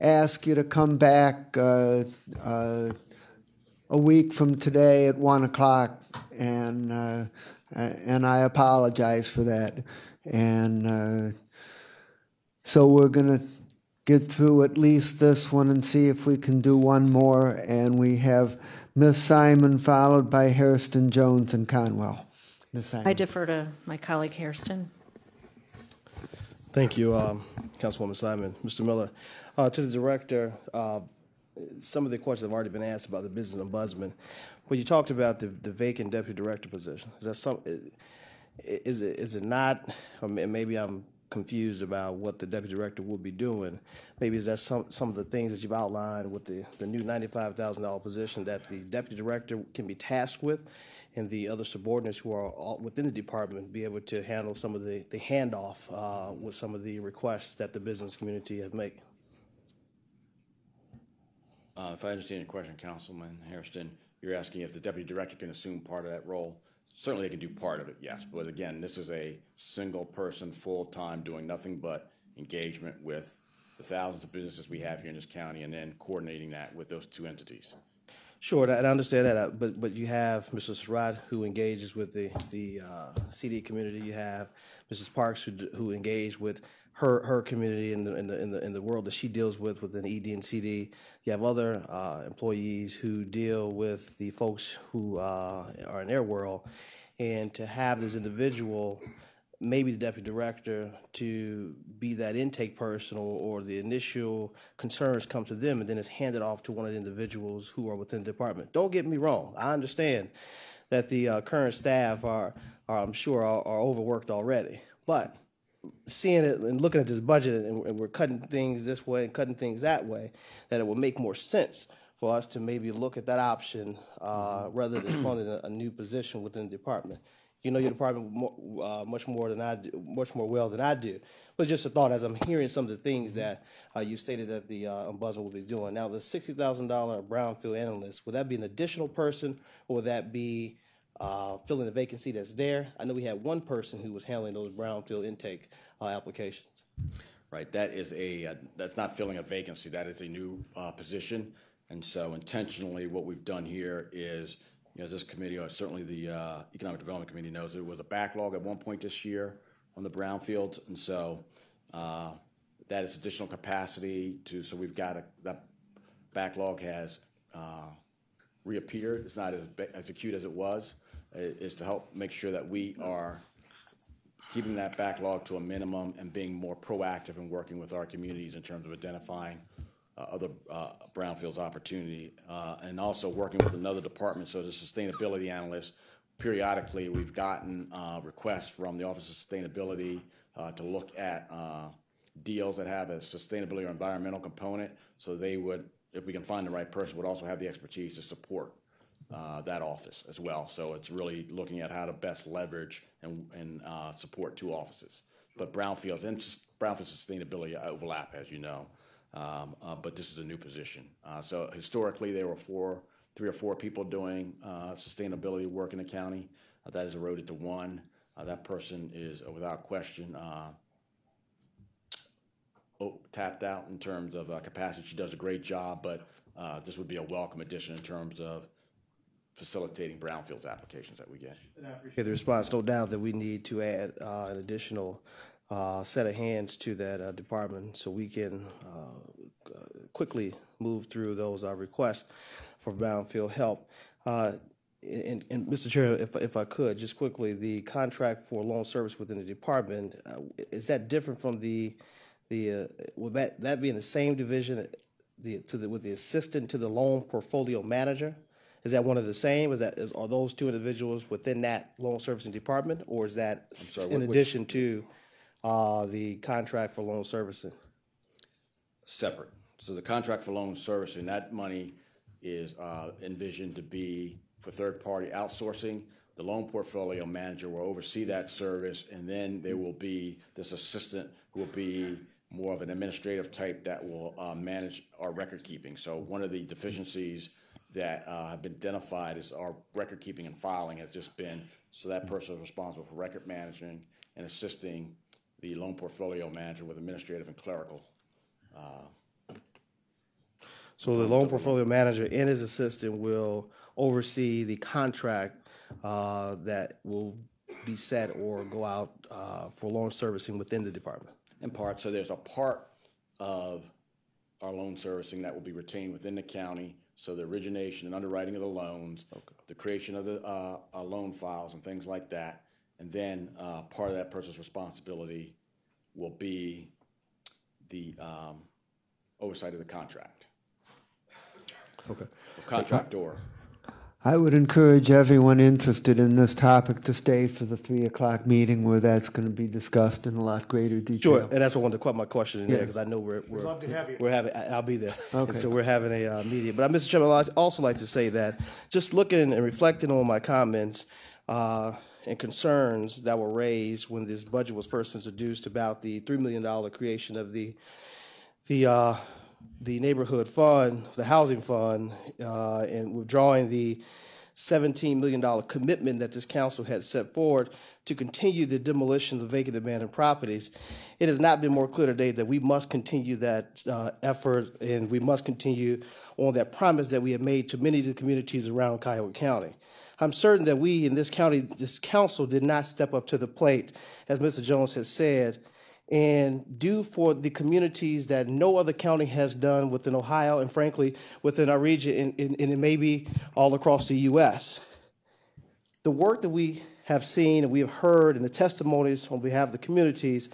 A: ask you to come back uh, uh, a week from today at one o'clock, and uh, and I apologize for that, and uh, so we're going to get through at least this one and see if we can do one more. And we have Miss Simon followed by Hairston Jones, and Conwell. Miss Simon.
S: I defer to my colleague Hairston.
X: Thank you, um, Councilwoman Simon. Mr. Miller, uh, to the director, uh, some of the questions have already been asked about the business ombudsman. When you talked about the, the vacant deputy director position, is that some, is it, is it not, or maybe I'm confused about what the deputy director will be doing. Maybe is that some, some of the things that you've outlined with the, the new $95,000 position that the deputy director can be tasked with and the other subordinates who are all within the department be able to handle some of the, the handoff uh, with some of the requests that the business community have made.
R: Uh, if I understand your question, Councilman Hairston, you're asking if the deputy director can assume part of that role. Certainly, they can do part of it, yes. But again, this is a single person, full time, doing nothing but engagement with the thousands of businesses we have here in this county, and then coordinating that with those two entities.
X: Sure, and I understand that, uh, but but you have Mr. Surratt who engages with the the uh, CD community. You have Mrs. Parks who who engage with her her community in the in the in the, in the world that she deals with within ED and CD. You have other uh, employees who deal with the folks who uh, are in their world, and to have this individual, maybe the deputy director, to be that intake person or, or the initial concerns come to them, and then it's handed off to one of the individuals who are within the department. Don't get me wrong. I understand that the uh, current staff are, are I'm sure, are, are overworked already, but seeing it and looking at this budget and, and we're cutting things this way and cutting things that way, that it would make more sense for us to maybe look at that option uh, rather than funding a, a, new position within the department. You know your department more, uh, much more than I do, much more well than I do. But just a thought as I'm hearing some of the things that uh, you stated that the uh, ombudsman will be doing. Now, the sixty thousand dollar brownfield analyst would that be an additional person, or would that be uh, filling the vacancy that's there. I know we had one person who was handling those brownfield intake uh, applications.
R: Right, that is a, uh, that's not filling a vacancy, that is a new position. And so intentionally, what we've done here is, know, this committee, or certainly the uh, Economic Development Committee knows there was a backlog at one point this year on the brownfields. And so uh, that is additional capacity to, so we've got a, that backlog has reappeared. It's not as, as acute as it was is to help make sure that we are keeping that backlog to a minimum and being more proactive in working with our communities in terms of identifying uh, other uh, brownfields opportunity uh, and also working with another department. So the sustainability analyst, periodically we've gotten uh, requests from the Office of Sustainability uh, to look at uh, deals that have a sustainability or environmental component. So they would, if we can find the right person, would also have the expertise to support that office as well. So it's really looking at how to best leverage and, and support two offices. But brownfields and brownfield sustainability overlap, as you know. Um, uh, but this is a new position. Uh, so historically, there were four, three or four people doing uh, sustainability work in the county. Uh, that has eroded to one. that person is, without question, oh, tapped out in terms of capacity. She does a great job, but this would be a welcome addition in terms of facilitating brownfields applications that we get.
X: I appreciate the response. No doubt that we need to add uh, an additional uh, set of hands to that uh, department so we can uh, quickly move through those uh, requests for brownfield help. Uh, and, and Mr. Chair, if, if I could, just quickly, the contract for loan service within the department, uh, is that different from the, the, uh, would that, that be in the same division, the, to the, with the assistant to the loan portfolio manager? Is that one of the same? Is that, is, are those two individuals within that loan servicing department? Or is that
R: sorry,
X: in
R: which-
X: addition to, uh, the contract for loan servicing?
R: separate. So the contract for loan servicing, that money is uh, envisioned to be for third-party outsourcing. The loan portfolio manager will oversee that service, and then there will be this assistant who will be more of an administrative type that will uh, manage our record keeping. So one of the deficiencies that uh, have been identified is our record keeping and filing has just been, so that person is responsible for record management and assisting the loan portfolio manager with administrative and clerical uh,
X: So the loan portfolio manager and his assistant will oversee the contract uh, that will be set or go out uh, for loan servicing within the department.
R: in part. So there's a part of our loan servicing that will be retained within the county. So the origination and underwriting of the loans, the creation of the uh, uh, loan files and things like that. And then uh, part of that person's responsibility will be the um, oversight of the contract.
X: Okay.
R: Contractor.
A: I would encourage everyone interested in this topic to stay for the three o'clock meeting where that's going to be discussed in a lot greater detail.
X: Sure, and that's what I wanted to quote my question in there
A: Yeah.
X: because I know we're we're,
A: love to have you.
X: we're having. I- I'll be there.
A: Okay.
X: And so we're having a uh, meeting. But uh, Mr. Chairman, I'd also like to say that just looking and reflecting on my comments uh, and concerns that were raised when this budget was first introduced about the three million dollar creation of the the uh, the neighborhood fund, the housing fund, uh, and withdrawing the $17 million commitment that this council had set forward to continue the demolition of vacant abandoned properties. It has not been more clear today that we must continue that uh, effort and we must continue on that promise that we have made to many of the communities around Cuyahoga County. I'm certain that we in this county, this council did not step up to the plate, as Mr. Jones has said, and do for the communities that no other county has done within Ohio and frankly within our region and, and, and it may be all across the U.S. The work that we have seen and we have heard and the testimonies on behalf of the communities,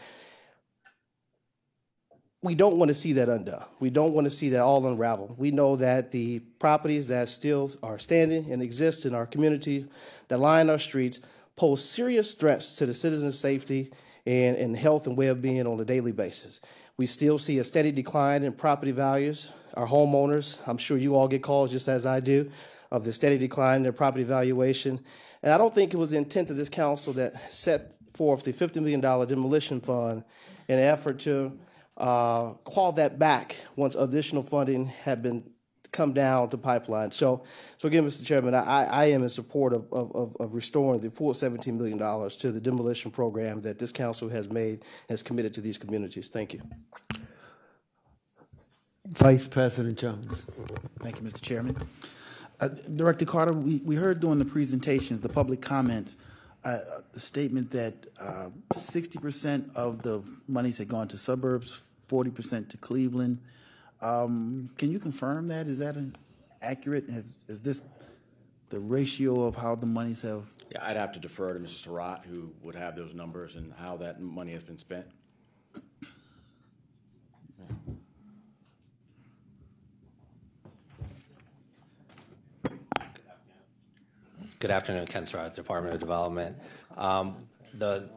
X: we don't want to see that undone. We don't want to see that all unravel. We know that the properties that still are standing and exist in our community that line our streets pose serious threats to the citizens' safety and, and health and well-being on a daily basis. We still see a steady decline in property values. Our homeowners, I'm sure you all get calls just as I do, of the steady decline in their property valuation. And I don't think it was the intent of this council that set forth the $50 million demolition fund in an effort to uh, claw that back once additional funding had been come down the pipeline. So, so again, Mr. Chairman, I, I am in support of, of, of- of restoring the full $17 million to the demolition program that this council has made, has committed to these communities. Thank you.
A: Vice President Jones.
T: Thank you, Mr. Chairman. Uh, Director Carter, we, we heard during the presentations, the public comments, uh, the statement that uh, sixty percent of the monies had gone to suburbs, forty percent to Cleveland. Um, Can you confirm that? Is that an accurate? Has, is this the ratio of how the monies have?
R: Yeah, I'd have to defer to Mrs. Surratt, who would have those numbers and how that money has been spent.
Y: Good afternoon, Ken Surratt, Department of Development. Um, The,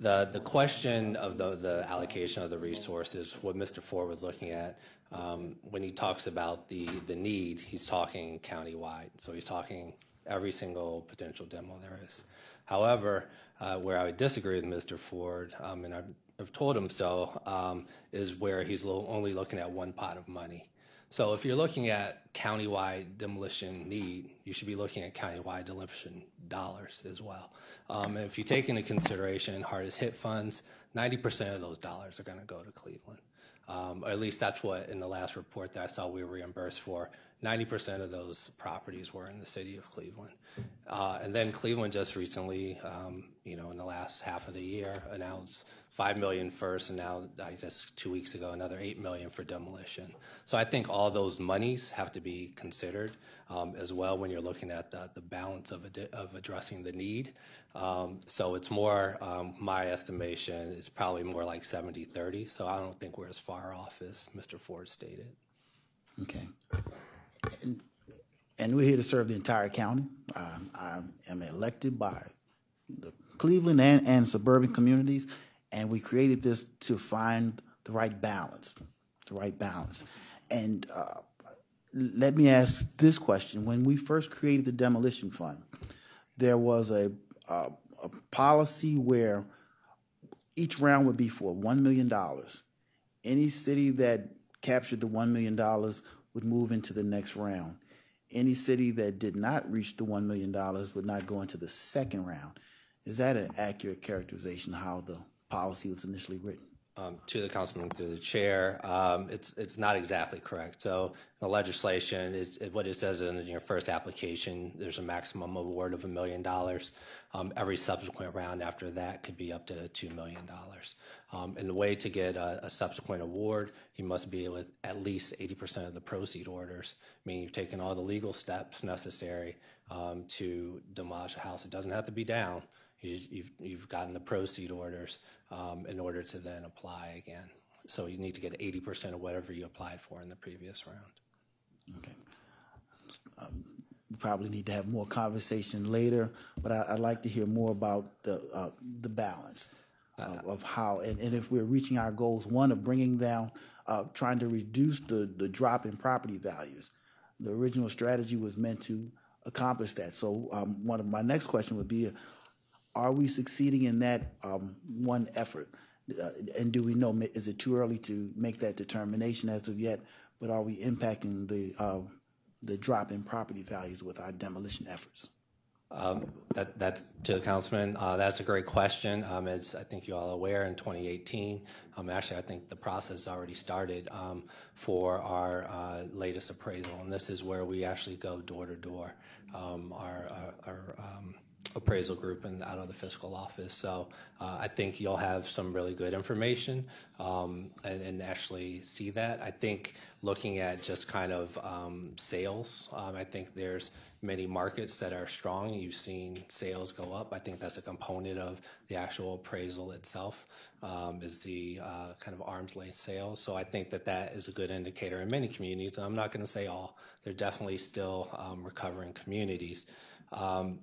Y: the, the question of the, the allocation of the resources, what Mr. Ford was looking at, um, when he talks about the, the need, he's talking countywide. So he's talking every single potential demo there is. However, uh, where I would disagree with Mr. Ford, um, and I've, I've told him so, um, is where he's lo- only looking at one pot of money. So if you're looking at countywide demolition need, you should be looking at countywide demolition dollars as well. Um, if you take into consideration hardest hit funds, 90% of those dollars are going to go to Cleveland. Um, or at least that's what in the last report that I saw we were reimbursed for 90% of those properties were in the city of Cleveland. Uh, and then Cleveland just recently, um, you know, in the last half of the year, announced five million first, and now I just two weeks ago another eight million for demolition. So I think all those monies have to be considered um, as well when you're looking at the, the balance of ad- of addressing the need. Um, so it's more um, my estimation is probably more like 70-30. So I don't think we're as far off as Mr. Ford stated.
T: Okay. And, and we're here to serve the entire county. Um, I am elected by the Cleveland and, and suburban communities, and we created this to find the right balance, the right balance. And uh, let me ask this question: When we first created the demolition fund, there was a, a, a policy where each round would be for one million dollars. Any city that captured the one million dollars would move into the next round. Any city that did not reach the one million dollars would not go into the second round. Is that an accurate characterization of how the policy was initially written?
Y: Um, to the councilman through the chair, um, it's it's not exactly correct. So the legislation is what it says in your first application. There's a maximum award of a million dollars. Um, every subsequent round after that could be up to two million dollars. Um, and the way to get a, a, subsequent award, you must be with at least 80% of the proceed orders, meaning you've taken all the legal steps necessary um, to demolish a house. It doesn't have to be down. You, you've, you've gotten the proceed orders um, in order to then apply again. So you need to get 80% of whatever you applied for in the previous round.
T: Okay. Um, we probably need to have more conversation later, but I, would like to hear more about the uh, the balance uh, of how and, and if we're reaching our goals. One of bringing down, uh, trying to reduce the the drop in property values. The original strategy was meant to accomplish that. So um, one of my next question would be, are we succeeding in that um, one effort? Uh, and do we know, is it too early to make that determination as of yet? But are we impacting the, uh, the drop in property values with our demolition efforts?
Y: Um, that, that's to the councilman. Uh, that's a great question. Um, as I think you all are aware, in 2018, um, actually, I think the process already started um, for our uh, latest appraisal, and this is where we actually go door to door. Um, our, our, our appraisal group and out of the fiscal office. So uh, I think you'll have some really good information um, and, and, actually see that. I think looking at just kind of um, sales, um, I think there's many markets that are strong. You've seen sales go up. I think that's a component of the actual appraisal itself um, is the uh, kind of arm's length sales. So I think that that is a good indicator in many communities. I'm not going to say all. They're definitely still um, recovering communities. Um,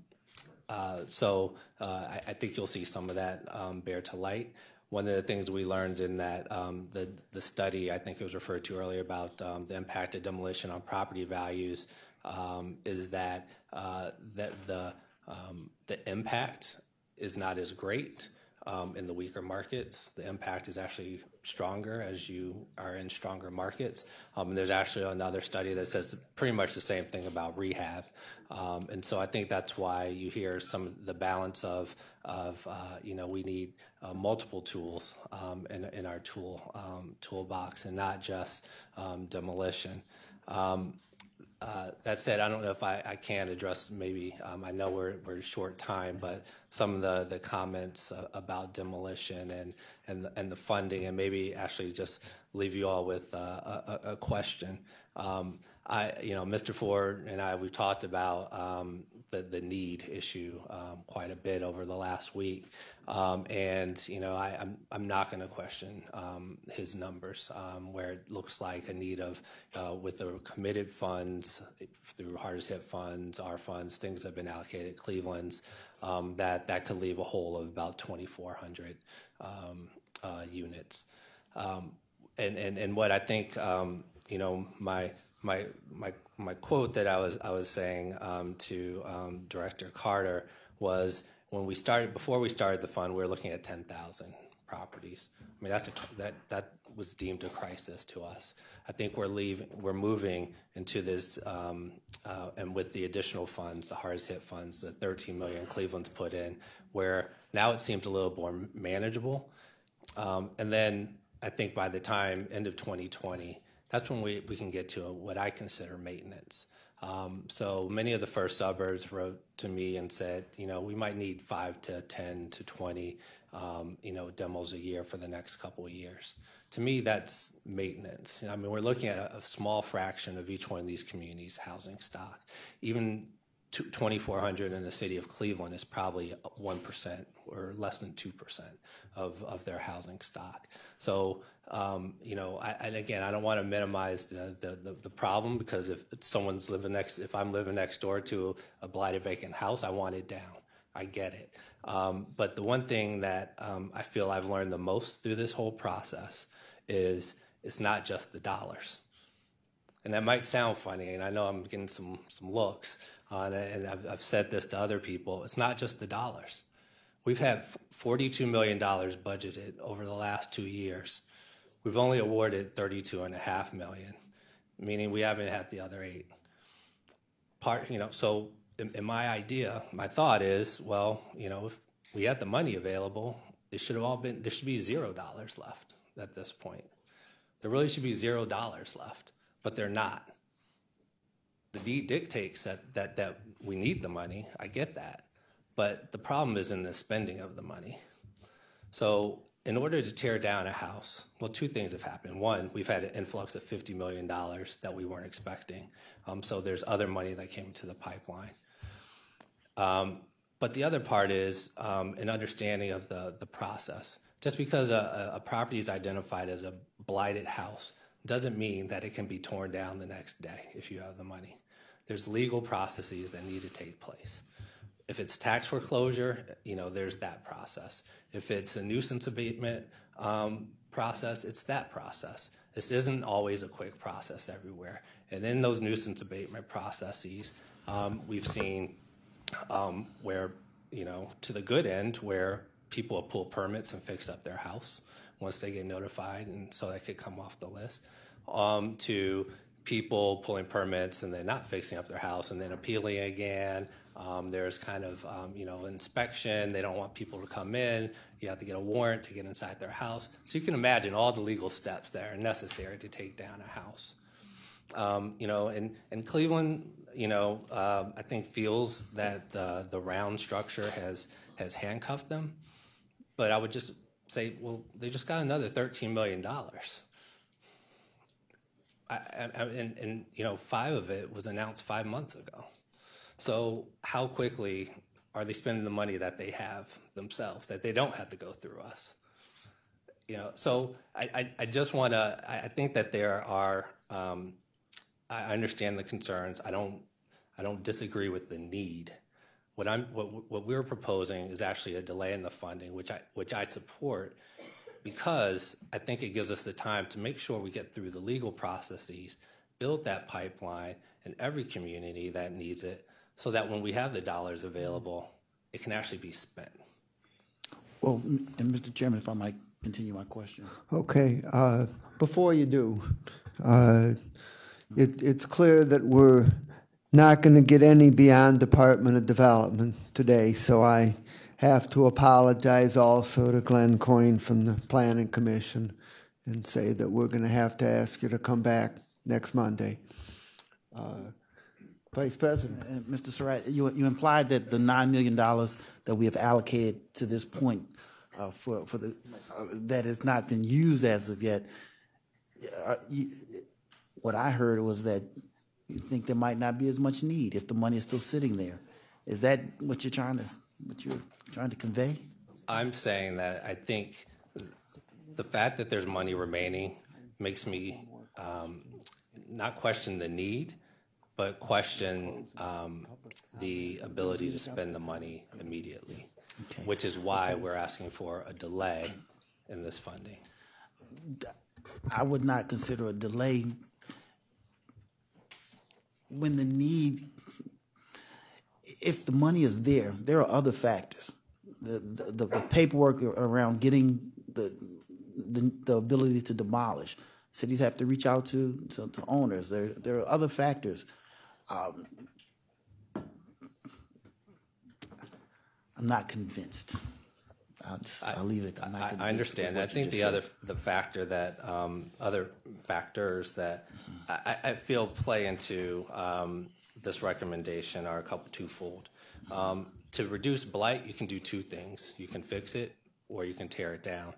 Y: uh, so uh, I, I, think you'll see some of that um, bear to light. One of the things we learned in that um, the the study, I think it was referred to earlier about um, the impact of demolition on property values, um, is that uh, that the um, the impact is not as great um, in the weaker markets. The impact is actually stronger as you are in stronger markets. There's actually another study that says pretty much the same thing about rehab. Um, and so I think that's why you hear some of the balance of, of uh, you know, we need uh, multiple tools um, in, in our tool um, toolbox and not just um, demolition. Um, uh, that said, I don't know if I, I can address maybe, um, I know we're, we're short time, but some of the, the comments uh, about demolition and, and, and the funding, and maybe actually just leave you all with uh, a, a, question. I, you know, Mr. Ford and I, we've talked about um, the, the need issue um, quite a bit over the last week. Um, and, you know, I, I'm, I'm not going to question um, his numbers um, where it looks like a need of, uh, with the committed funds through hardest hit funds, our funds, things that have been allocated, Cleveland's, um, that, that could leave a hole of about 2,400 um, uh, units. And, and, and what I think, you know, my, my, my, my quote that I was, I was saying to Director Carter was, when we started, before we started the fund, we were looking at 10,000 properties. I mean, that's a, that, that was deemed a crisis to us. I think we're leaving, we're moving into this, um, uh, and with the additional funds, the hardest hit funds, the 13 million Cleveland's put in, where now it seems a little more manageable. Um, and then I think by the time end of 2020, that's when we, we can get to what I consider maintenance. Um, so many of the first suburbs wrote to me and said, you know, we might need five to 10 to 20, um, you know, demos a year for the next couple of years. To me, that's maintenance. I mean, we're looking at a, a small fraction of each one of these communities' housing stock. Even 2,400 in the city of Cleveland is probably 1% or less than 2% of, of their housing stock. So, um, you know, I, and again, I don't want to minimize the, the, the, the, problem because if someone's living next, if I'm living next door to a blighted vacant house, I want it down. I get it. Um, but the one thing that um, I feel I've learned the most through this whole process is it's not just the dollars. And that might sound funny, and I know I'm getting some, some looks, and I've, I've said this to other people. It's not just the dollars. We've had $42 million budgeted over the last two years. We've only awarded 32.5 million, meaning we haven't had the other eight. Part, you know, so in, in my idea, my thought is, well, you know, if we had the money available, it should have all been, there should be zero dollars left at this point. There really should be zero dollars left, but they're not the deed dictates that, that, that we need the money. I get that. But the problem is in the spending of the money. So in order to tear down a house, well, two things have happened. One, we've had an influx of $50 million that we weren't expecting. Um, so there's other money that came to the pipeline. Um, but the other part is um, an understanding of the, the process. Just because a, a property is identified as a blighted house doesn't mean that it can be torn down the next day if you have the money there's legal processes that need to take place. If it's tax foreclosure, you know, there's that process. If it's a nuisance abatement um, process, it's that process. This isn't always a quick process everywhere. And in those nuisance abatement processes, um, we've seen um, where, you know, to the good end, where people have pulled permits and fixed up their house once they get notified, and so that could come off the list. Um, to people pulling permits and then not fixing up their house and then appealing again. Um, there's kind of, um, you know, inspection. They don't want people to come in. You have to get a warrant to get inside their house. So you can imagine all the legal steps that are necessary to take down a house. Um, you know, and, and Cleveland, you know, uh, I think feels that the, the round structure has, has handcuffed them. But I would just say, well, they just got another $13 million. I, I, and, and you know, five of it was announced five months ago. So how quickly are they spending the money that they have themselves that they don't have to go through us? You know, so I, I, I just want to. I think that there are. Um, I understand the concerns. I don't. I don't disagree with the need. What I'm what what we're proposing is actually a delay in the funding, which I which I support because I think it gives us the time to make sure we get through the legal processes, build that pipeline in every community that needs it, so that when we have the dollars available, it can actually be spent.
T: Well, and Mr. Chairman, if I might continue my question.
A: Okay, uh, before you do, uh, it, it's clear that we're not going to get any beyond Department of Development today, so I have to apologize also to Glenn Coyne from the Planning Commission and say that we're going to have to ask you to come back next Monday. Uh, Vice President.
T: Uh, Mr. Surratt, you, you implied that the $9 million that we have allocated to this point uh, for, for the, uh, that has not been used as of yet. Uh, you, what I heard was that you think there might not be as much need if the money is still sitting there. Is that what you're trying to what you're trying to convey?
Y: I'm saying that I think the fact that there's money remaining makes me um, not question the need, but question um, the ability to spend the money immediately, okay. which is why we're asking for a delay in this funding.
T: I would not consider a delay when the need if the money is there, there are other factors. The, the, the paperwork around getting the, the, the ability to demolish. Cities have to reach out to, to, to owners. There, there are other factors. Um, I'm not convinced. I'll just, I'll leave it. I'm not
Y: I, I understand. I
T: with what you
Y: think the
T: just
Y: other the factor that um, other factors that I, I feel play into um, this recommendation are a couple twofold. Um, to reduce blight, you can do two things: you can fix it, or you can tear it down.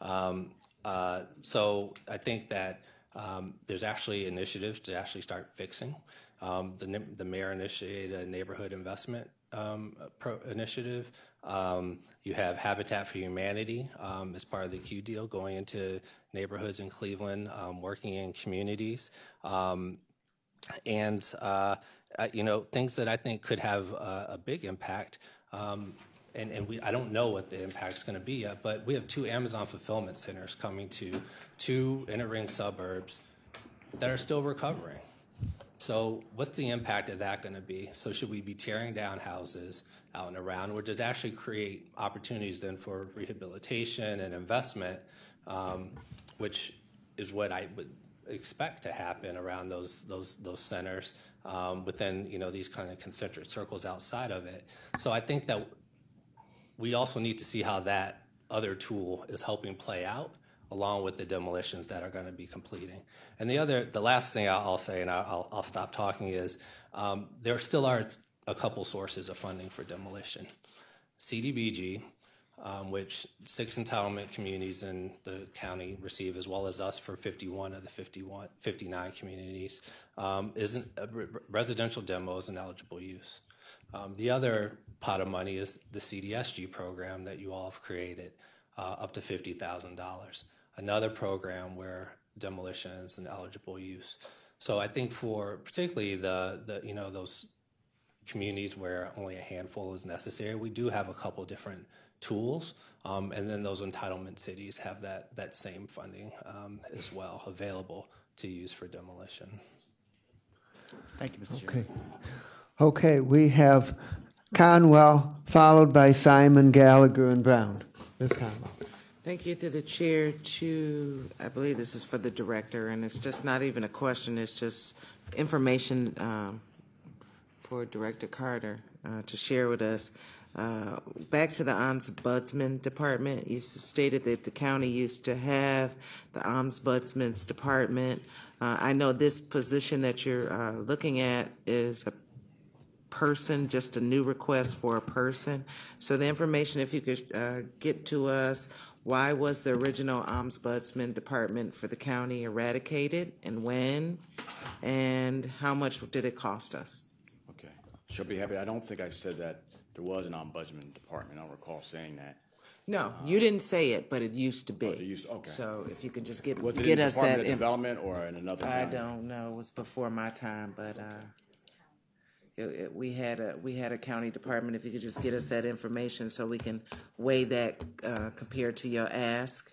Y: Um, uh, so I think that um, there's actually initiatives to actually start fixing. Um, the, the mayor initiated a neighborhood investment um, initiative. Um, you have Habitat for Humanity um, as part of the Q deal going into neighborhoods in Cleveland, working in communities. And uh, uh, you know things that I think could have a, a big impact. Um, and and we, I don't know what the impact is going to be yet, but we have two Amazon fulfillment centers coming to two inner ring suburbs that are still recovering. So what's the impact of that going to be? So should we be tearing down houses out and around, or does it actually create opportunities then for rehabilitation and investment, um, which is what I would expect to happen around those those those centers um, within you know these kind of concentric circles outside of it. So I think that we also need to see how that other tool is helping play out along with the demolitions that are going to be completing. And the other, the last thing I'll, say, and I'll, I'll stop talking, is um, there still are a couple sources of funding for demolition. CDBG, um, which six entitlement communities in the county receive, as well as us for 51 of the 51, 59 communities, um, isn't uh, re- residential demos and eligible use. Um, the other pot of money is the CDSG program that you all have created, uh, up to fifty thousand dollars. Another program where demolition is an eligible use. So I think for particularly the the you know those communities where only a handful is necessary, we do have a couple different tools, um, and then those entitlement cities have that that same funding um, as well available to use for demolition.
T: Thank you, Mr.
A: Okay.
T: Chairman.
A: Okay, we have Conwell, followed by Simon Gallagher and Brown. Ms. Conwell.
V: Thank you through the chair to, I believe this is for the director, and it's just not even a question, it's just information um, for Director Carter uh, to share with us. Uh, Back to the Ombudsman Department, you stated that the county used to have the Ombudsman's Department. Uh, I know this position that you're uh, looking at is a person, just a new request for a person. So the information, if you could uh, get to us, why was the original ombudsman department for the county eradicated and when? And how much did it cost us?
R: Okay. She'll be happy. I don't think I said that there was an ombudsman department. I don't recall saying that.
V: No, you didn't say it, but it used to be.
R: it used- okay.
V: So if you can just get,
R: Was it
V: get
R: in
V: us
R: Department
V: that.
R: of
V: inf-
R: Development or in another
V: I
R: county?
V: don't know. It was before my time, but uh, it, it, we had a we had a county department. If you could just get us that information, so we can weigh that uh, compared to your ask.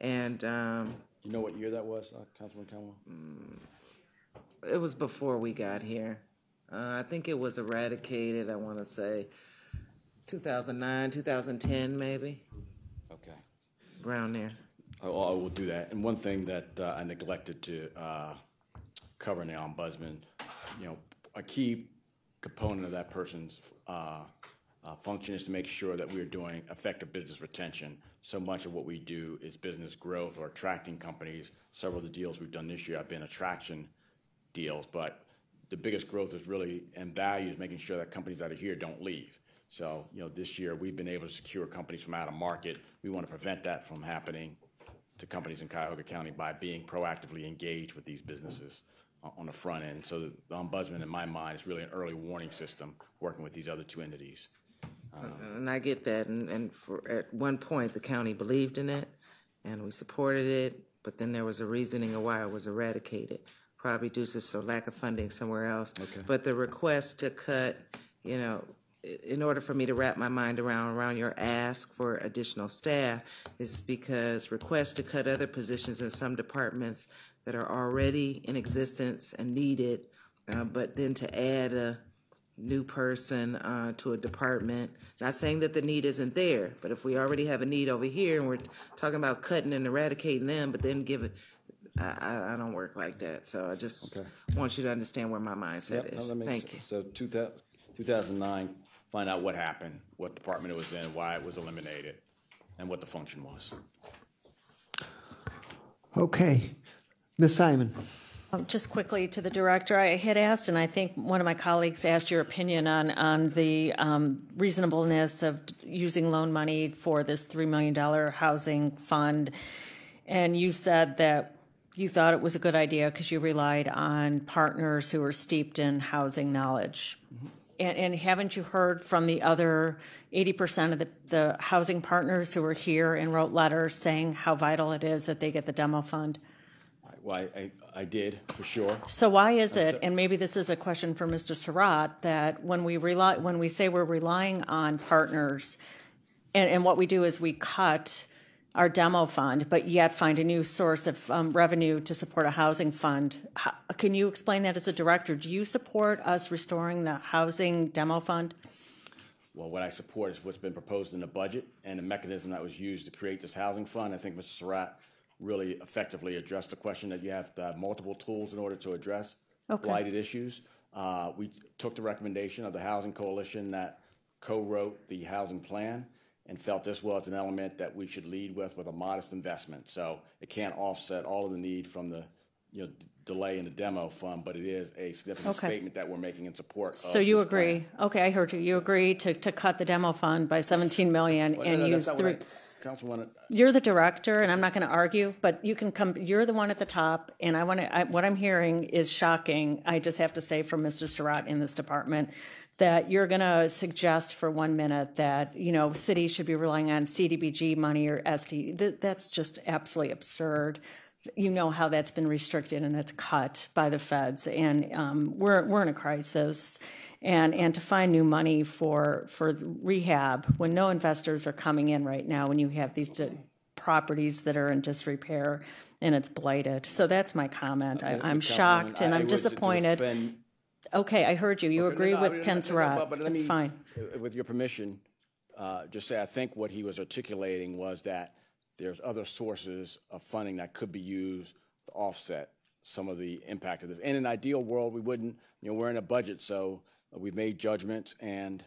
V: And um,
R: You know what year that was, uh, Councilman Conwell?
V: it was before we got here. Uh, I think it was eradicated. I want to say 2009, 2010, maybe
R: Okay.
V: around there.
R: I, I will do that. And one thing that uh, I neglected to uh, cover in the ombudsman, you know, a key component of that person's uh, uh, function is to make sure that we are doing effective business retention. So much of what we do is business growth or attracting companies. Several of the deals we've done this year have been attraction deals, but the biggest growth is really and value is making sure that companies that are here don't leave. So, you know, this year we've been able to secure companies from out of market. We want to prevent that from happening to companies in Cuyahoga County by being proactively engaged with these businesses on the front end. So the ombudsman, in my mind, is really an early warning system working with these other two entities.
V: Uh, and I get that. And, and for, at one point, the county believed in it and we supported it, but then there was a reasoning of why it was eradicated, probably due to some lack of funding somewhere else.
R: Okay.
V: But the request to cut, you know, in order for me to wrap my mind around around your ask for additional staff is because requests to cut other positions in some departments that are already in existence and needed, uh, but then to add a new person uh, to a department. Not saying that the need isn't there, but if we already have a need over here and we're talking about cutting and eradicating them, but then give it, I, I, I don't work like that. So I just want you to understand where my mindset
R: Yep,
V: is.
R: that makes
V: Thank
R: sense.
V: you.
R: So two thou- 2009, find out what happened, what department it was in, why it was eliminated. and what the function was.
A: Okay. Ms. Simon?
S: Um, Just quickly to the director, I had asked, and I think one of my colleagues asked your opinion on, on the um, reasonableness of using loan money for this $3 million housing fund. And you said that you thought it was a good idea because you relied on partners who were steeped in housing knowledge. Mm-hmm. And, and haven't you heard from the other 80% of the, the housing partners who were here and wrote letters saying how vital it is that they get the demo fund?
R: Well, I, I, I did, for sure.
S: So why is it, and maybe this is a question for Mr. Surratt, that when we rely, when we say we're relying on partners, and, and what we do is we cut our demo fund, but yet find a new source of um, revenue to support a housing fund. How, can you explain that as a director? Do you support us restoring the housing demo fund?
R: Well, what I support is what's been proposed in the budget and the mechanism that was used to create this housing fund. I think Mr. Surratt really effectively addressed the question that you have to have multiple tools in order to address
S: Okay.
R: blighted issues. Uh, we took the recommendation of the Housing Coalition that co-wrote the housing plan and felt this was an element that we should lead with with a modest investment. So it can't offset all of the need from the, you know, d- delay in the demo fund, but it is a significant
S: Okay.
R: statement that we're making in support of
S: So you
R: this plan.
S: agree? Okay, I heard you. You agree to, to cut the demo fund by 17 million
R: no,
S: and
R: no,
S: use
R: that's not what
S: three.
R: I- Councilwoman,
S: You're the director, and I'm not going to argue, but you can come. You're the one at the top, and I want to. What I'm hearing is shocking. I just have to say, from Mr. Surratt in this department, that you're going to suggest for one minute that you know cities should be relying on CDBG money or SD. That, that's just absolutely absurd. You know how that's been restricted and it's cut by the feds, and um, we're we're in a crisis and and to find new money for for rehab when no investors are coming in right now when you have these properties that are in disrepair and it's blighted so that's my comment I, i'm shocked and
R: I-
S: i'm disappointed okay i heard you. You agree
R: no, I
S: with ken
R: no, no,
S: surratt
R: but- but let
S: it's
R: me,
S: fine.
R: uh, With your permission, uh, just say, I think what he was articulating was that there's other sources of funding that could be used to offset some of the impact of this. In an ideal world, we wouldn't, you know, we're in a budget, so we've made judgments and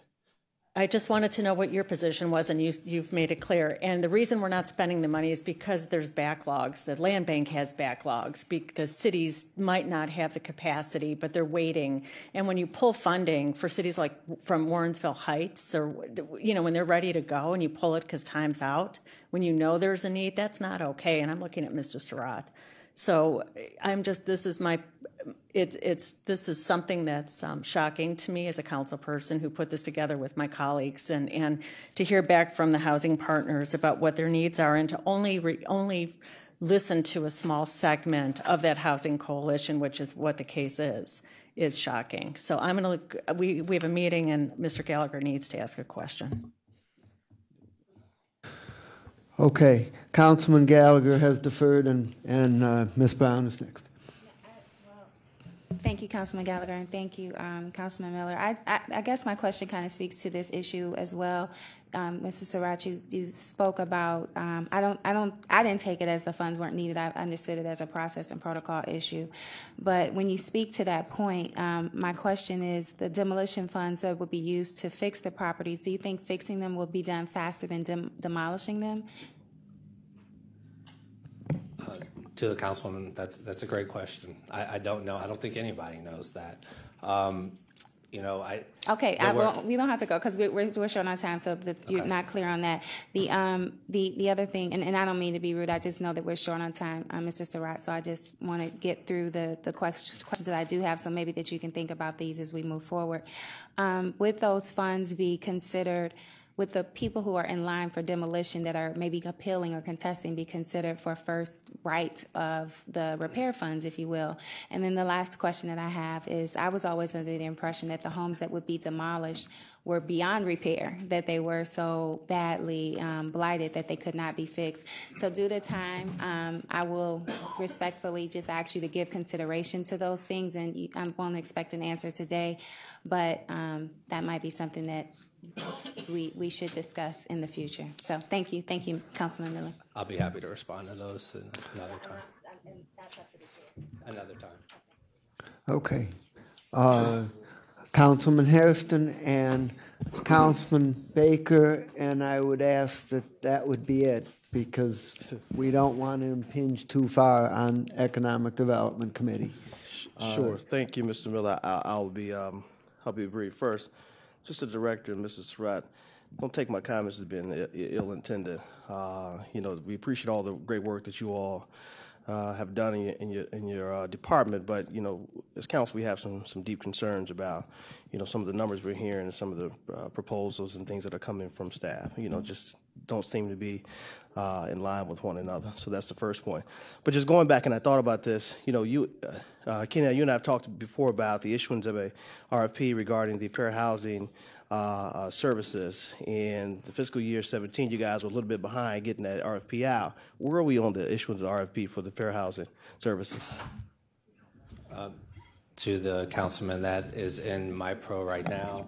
S: I just wanted to know what your position was, and you, you've made it clear. And the reason we're not spending the money is because there's backlogs. The land bank has backlogs because cities might not have the capacity, but they're waiting. And when you pull funding for cities like from Warrensville Heights, or you know, when they're ready to go, and you pull it because time's out, when you know there's a need, that's not okay. And I'm looking at Mr. Surratt. So I'm just, this is my, it's, it's, this is something that's um, shocking to me as a council person who put this together with my colleagues and, and to hear back from the housing partners about what their needs are and to only, re, only listen to a small segment of that housing coalition, which is what the case is, is shocking. So I'm going to, we, we have a meeting and Mr. Gallagher needs to ask a question.
A: Okay, Councilman Gallagher has deferred, and, and uh, Ms. Brown is next.
Z: Thank you, Councilman Gallagher, and thank you, um, Councilman Miller. I, I, I guess my question kind of speaks to this issue as well. Um, Mrs. Surratt, you, you spoke about. Um, I don't. I don't. I didn't take it as the funds weren't needed. I understood it as a process and protocol issue. But when you speak to that point, um, my question is: the demolition funds that would be used to fix the properties. Do you think fixing them will be done faster than dem- demolishing them?
Y: To the councilwoman, that's that's a great question. I, I don't know. I don't think anybody knows that. Um, you know, I
Z: Okay, I
Y: were-
Z: we don't have to go because we're, we're, we're short on time, so that you're not clear on that. The um the the other thing, and, and I don't mean to be rude, I just know that we're short on time, uh, Mr. Surratt. So I just want to get through the the questions questions that I do have, so maybe that you can think about these as we move forward. Um, would those funds be considered? Would the people who are in line for demolition that are maybe appealing or contesting be considered for first right of the repair funds, if you will? And then the last question that I have is I was always under the impression that the homes that would be demolished were beyond repair, that they were so badly um, blighted that they could not be fixed. So, due to time, um, I will respectfully just ask you to give consideration to those things, and I won't expect an answer today, but um, that might be something that we, we should discuss in the future. So thank you. Thank you, Councilman Miller.
Y: I'll be happy to respond to those another time. Another time.
A: Okay. Uh, Councilman Hairston and Councilman Baker, and I would ask that that would be it, because we don't want to impinge too far on Economic Development Committee.
X: Sure. Thank you, Mr. Miller. I, I'll be, um, I'll be brief. First, just the director, Mrs. Surratt, don't take my comments as being ill intended. Uh, you know, we appreciate all the great work that you all uh, have done in your in your, in your uh, department, but you know, as council, we have some some deep concerns about you know some of the numbers we're hearing and some of the uh, proposals and things that are coming from staff. You know, just don't seem to be uh, in line with one another. So that's the first point. But just going back, and I thought about this. You know, you, uh, uh, you and I have talked before about the issuance of a RFP regarding the fair housing uh, uh, services. In the fiscal year 17, you guys were a little bit behind getting that RFP out. Where are we on the issuance of the RFP for the fair housing services?
Y: Um, To the councilman, that is in my pro right now.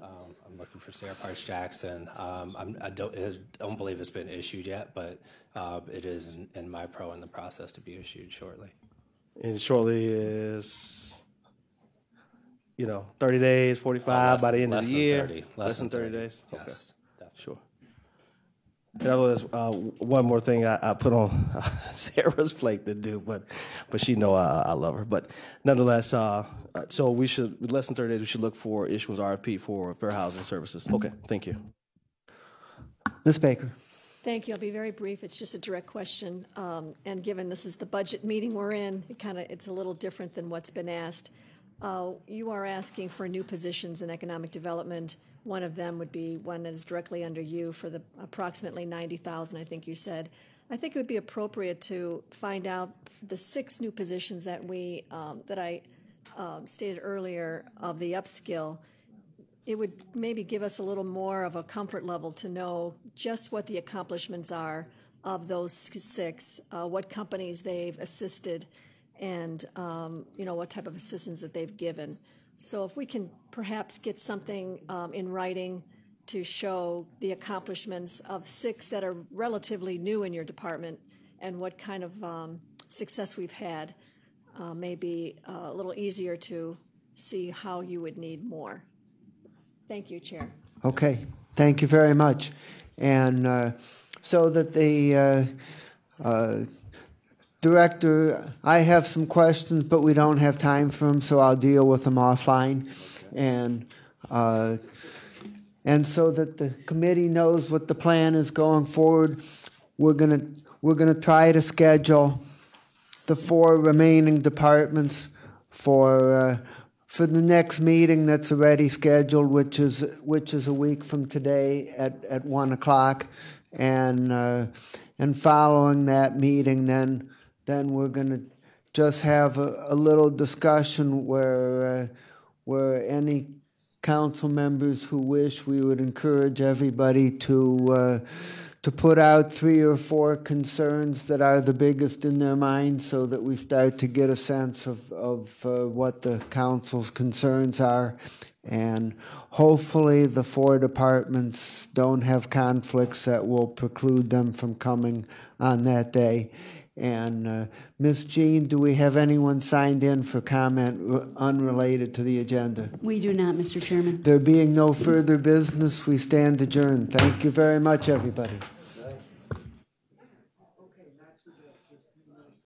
Y: Um, I'm looking for Sarah Parks Jackson. Um, I'm, I don't, I don't believe it's been issued yet, but uh, it is in, in my pro in the process to be issued shortly.
X: And shortly is, you know, 30 days, 45
Y: less-
X: by the end of the year?
Y: 30,
X: Less than 30 days? Okay.
Y: Yes.
X: Sure. In other words, uh, one more thing I, I put on Sarah's plate to do, but but she know I, I love her. But nonetheless, uh, uh, so we should less than thirty days, we should look for issuance RFP for fair housing services. Okay, thank you.
A: Ms. Baker.
W: Thank you. I'll be very brief. It's just a direct question. Um, and given this is the budget meeting we're in, it kind of, it's a little different than what's been asked. Uh, you are asking for new positions in economic development. One of them would be one that is directly under you for the approximately 90,000, I think you said. I think it would be appropriate to find out the six new positions that we, um, that I um, stated earlier of the upskill it would maybe give us a little more of a comfort level to know just what the accomplishments are of those six, uh, what companies they've assisted, and um, you know what type of assistance that they've given. So if we can perhaps get something um, in writing to show the accomplishments of six that are relatively new in your department and what kind of um, success we've had, uh, may be uh, a little easier to see how you would need more. Thank you, Chair.
A: Okay, thank you very much. And uh, so that the uh, uh, director, I have some questions, but we don't have time for them, so I'll deal with them offline. And uh, and so that the committee knows what the plan is going forward, we're gonna we're gonna try to schedule the four remaining departments for uh, for the next meeting that's already scheduled, which is which is a week from today at, at one o'clock, and uh, and following that meeting, then then we're going to just have a, a little discussion where uh, where any council members who wish, we would encourage everybody to. Uh, to put out three or four concerns that are the biggest in their mind so that we start to get a sense of, of uh, what the council's concerns are. And hopefully, the four departments don't have conflicts that will preclude them from coming on that day. And uh, Ms. Jean, do we have anyone signed in for comment unrelated to the agenda?
B: We do not, Mr. Chairman.
A: There being no further business, we stand adjourned. Thank you very much, everybody.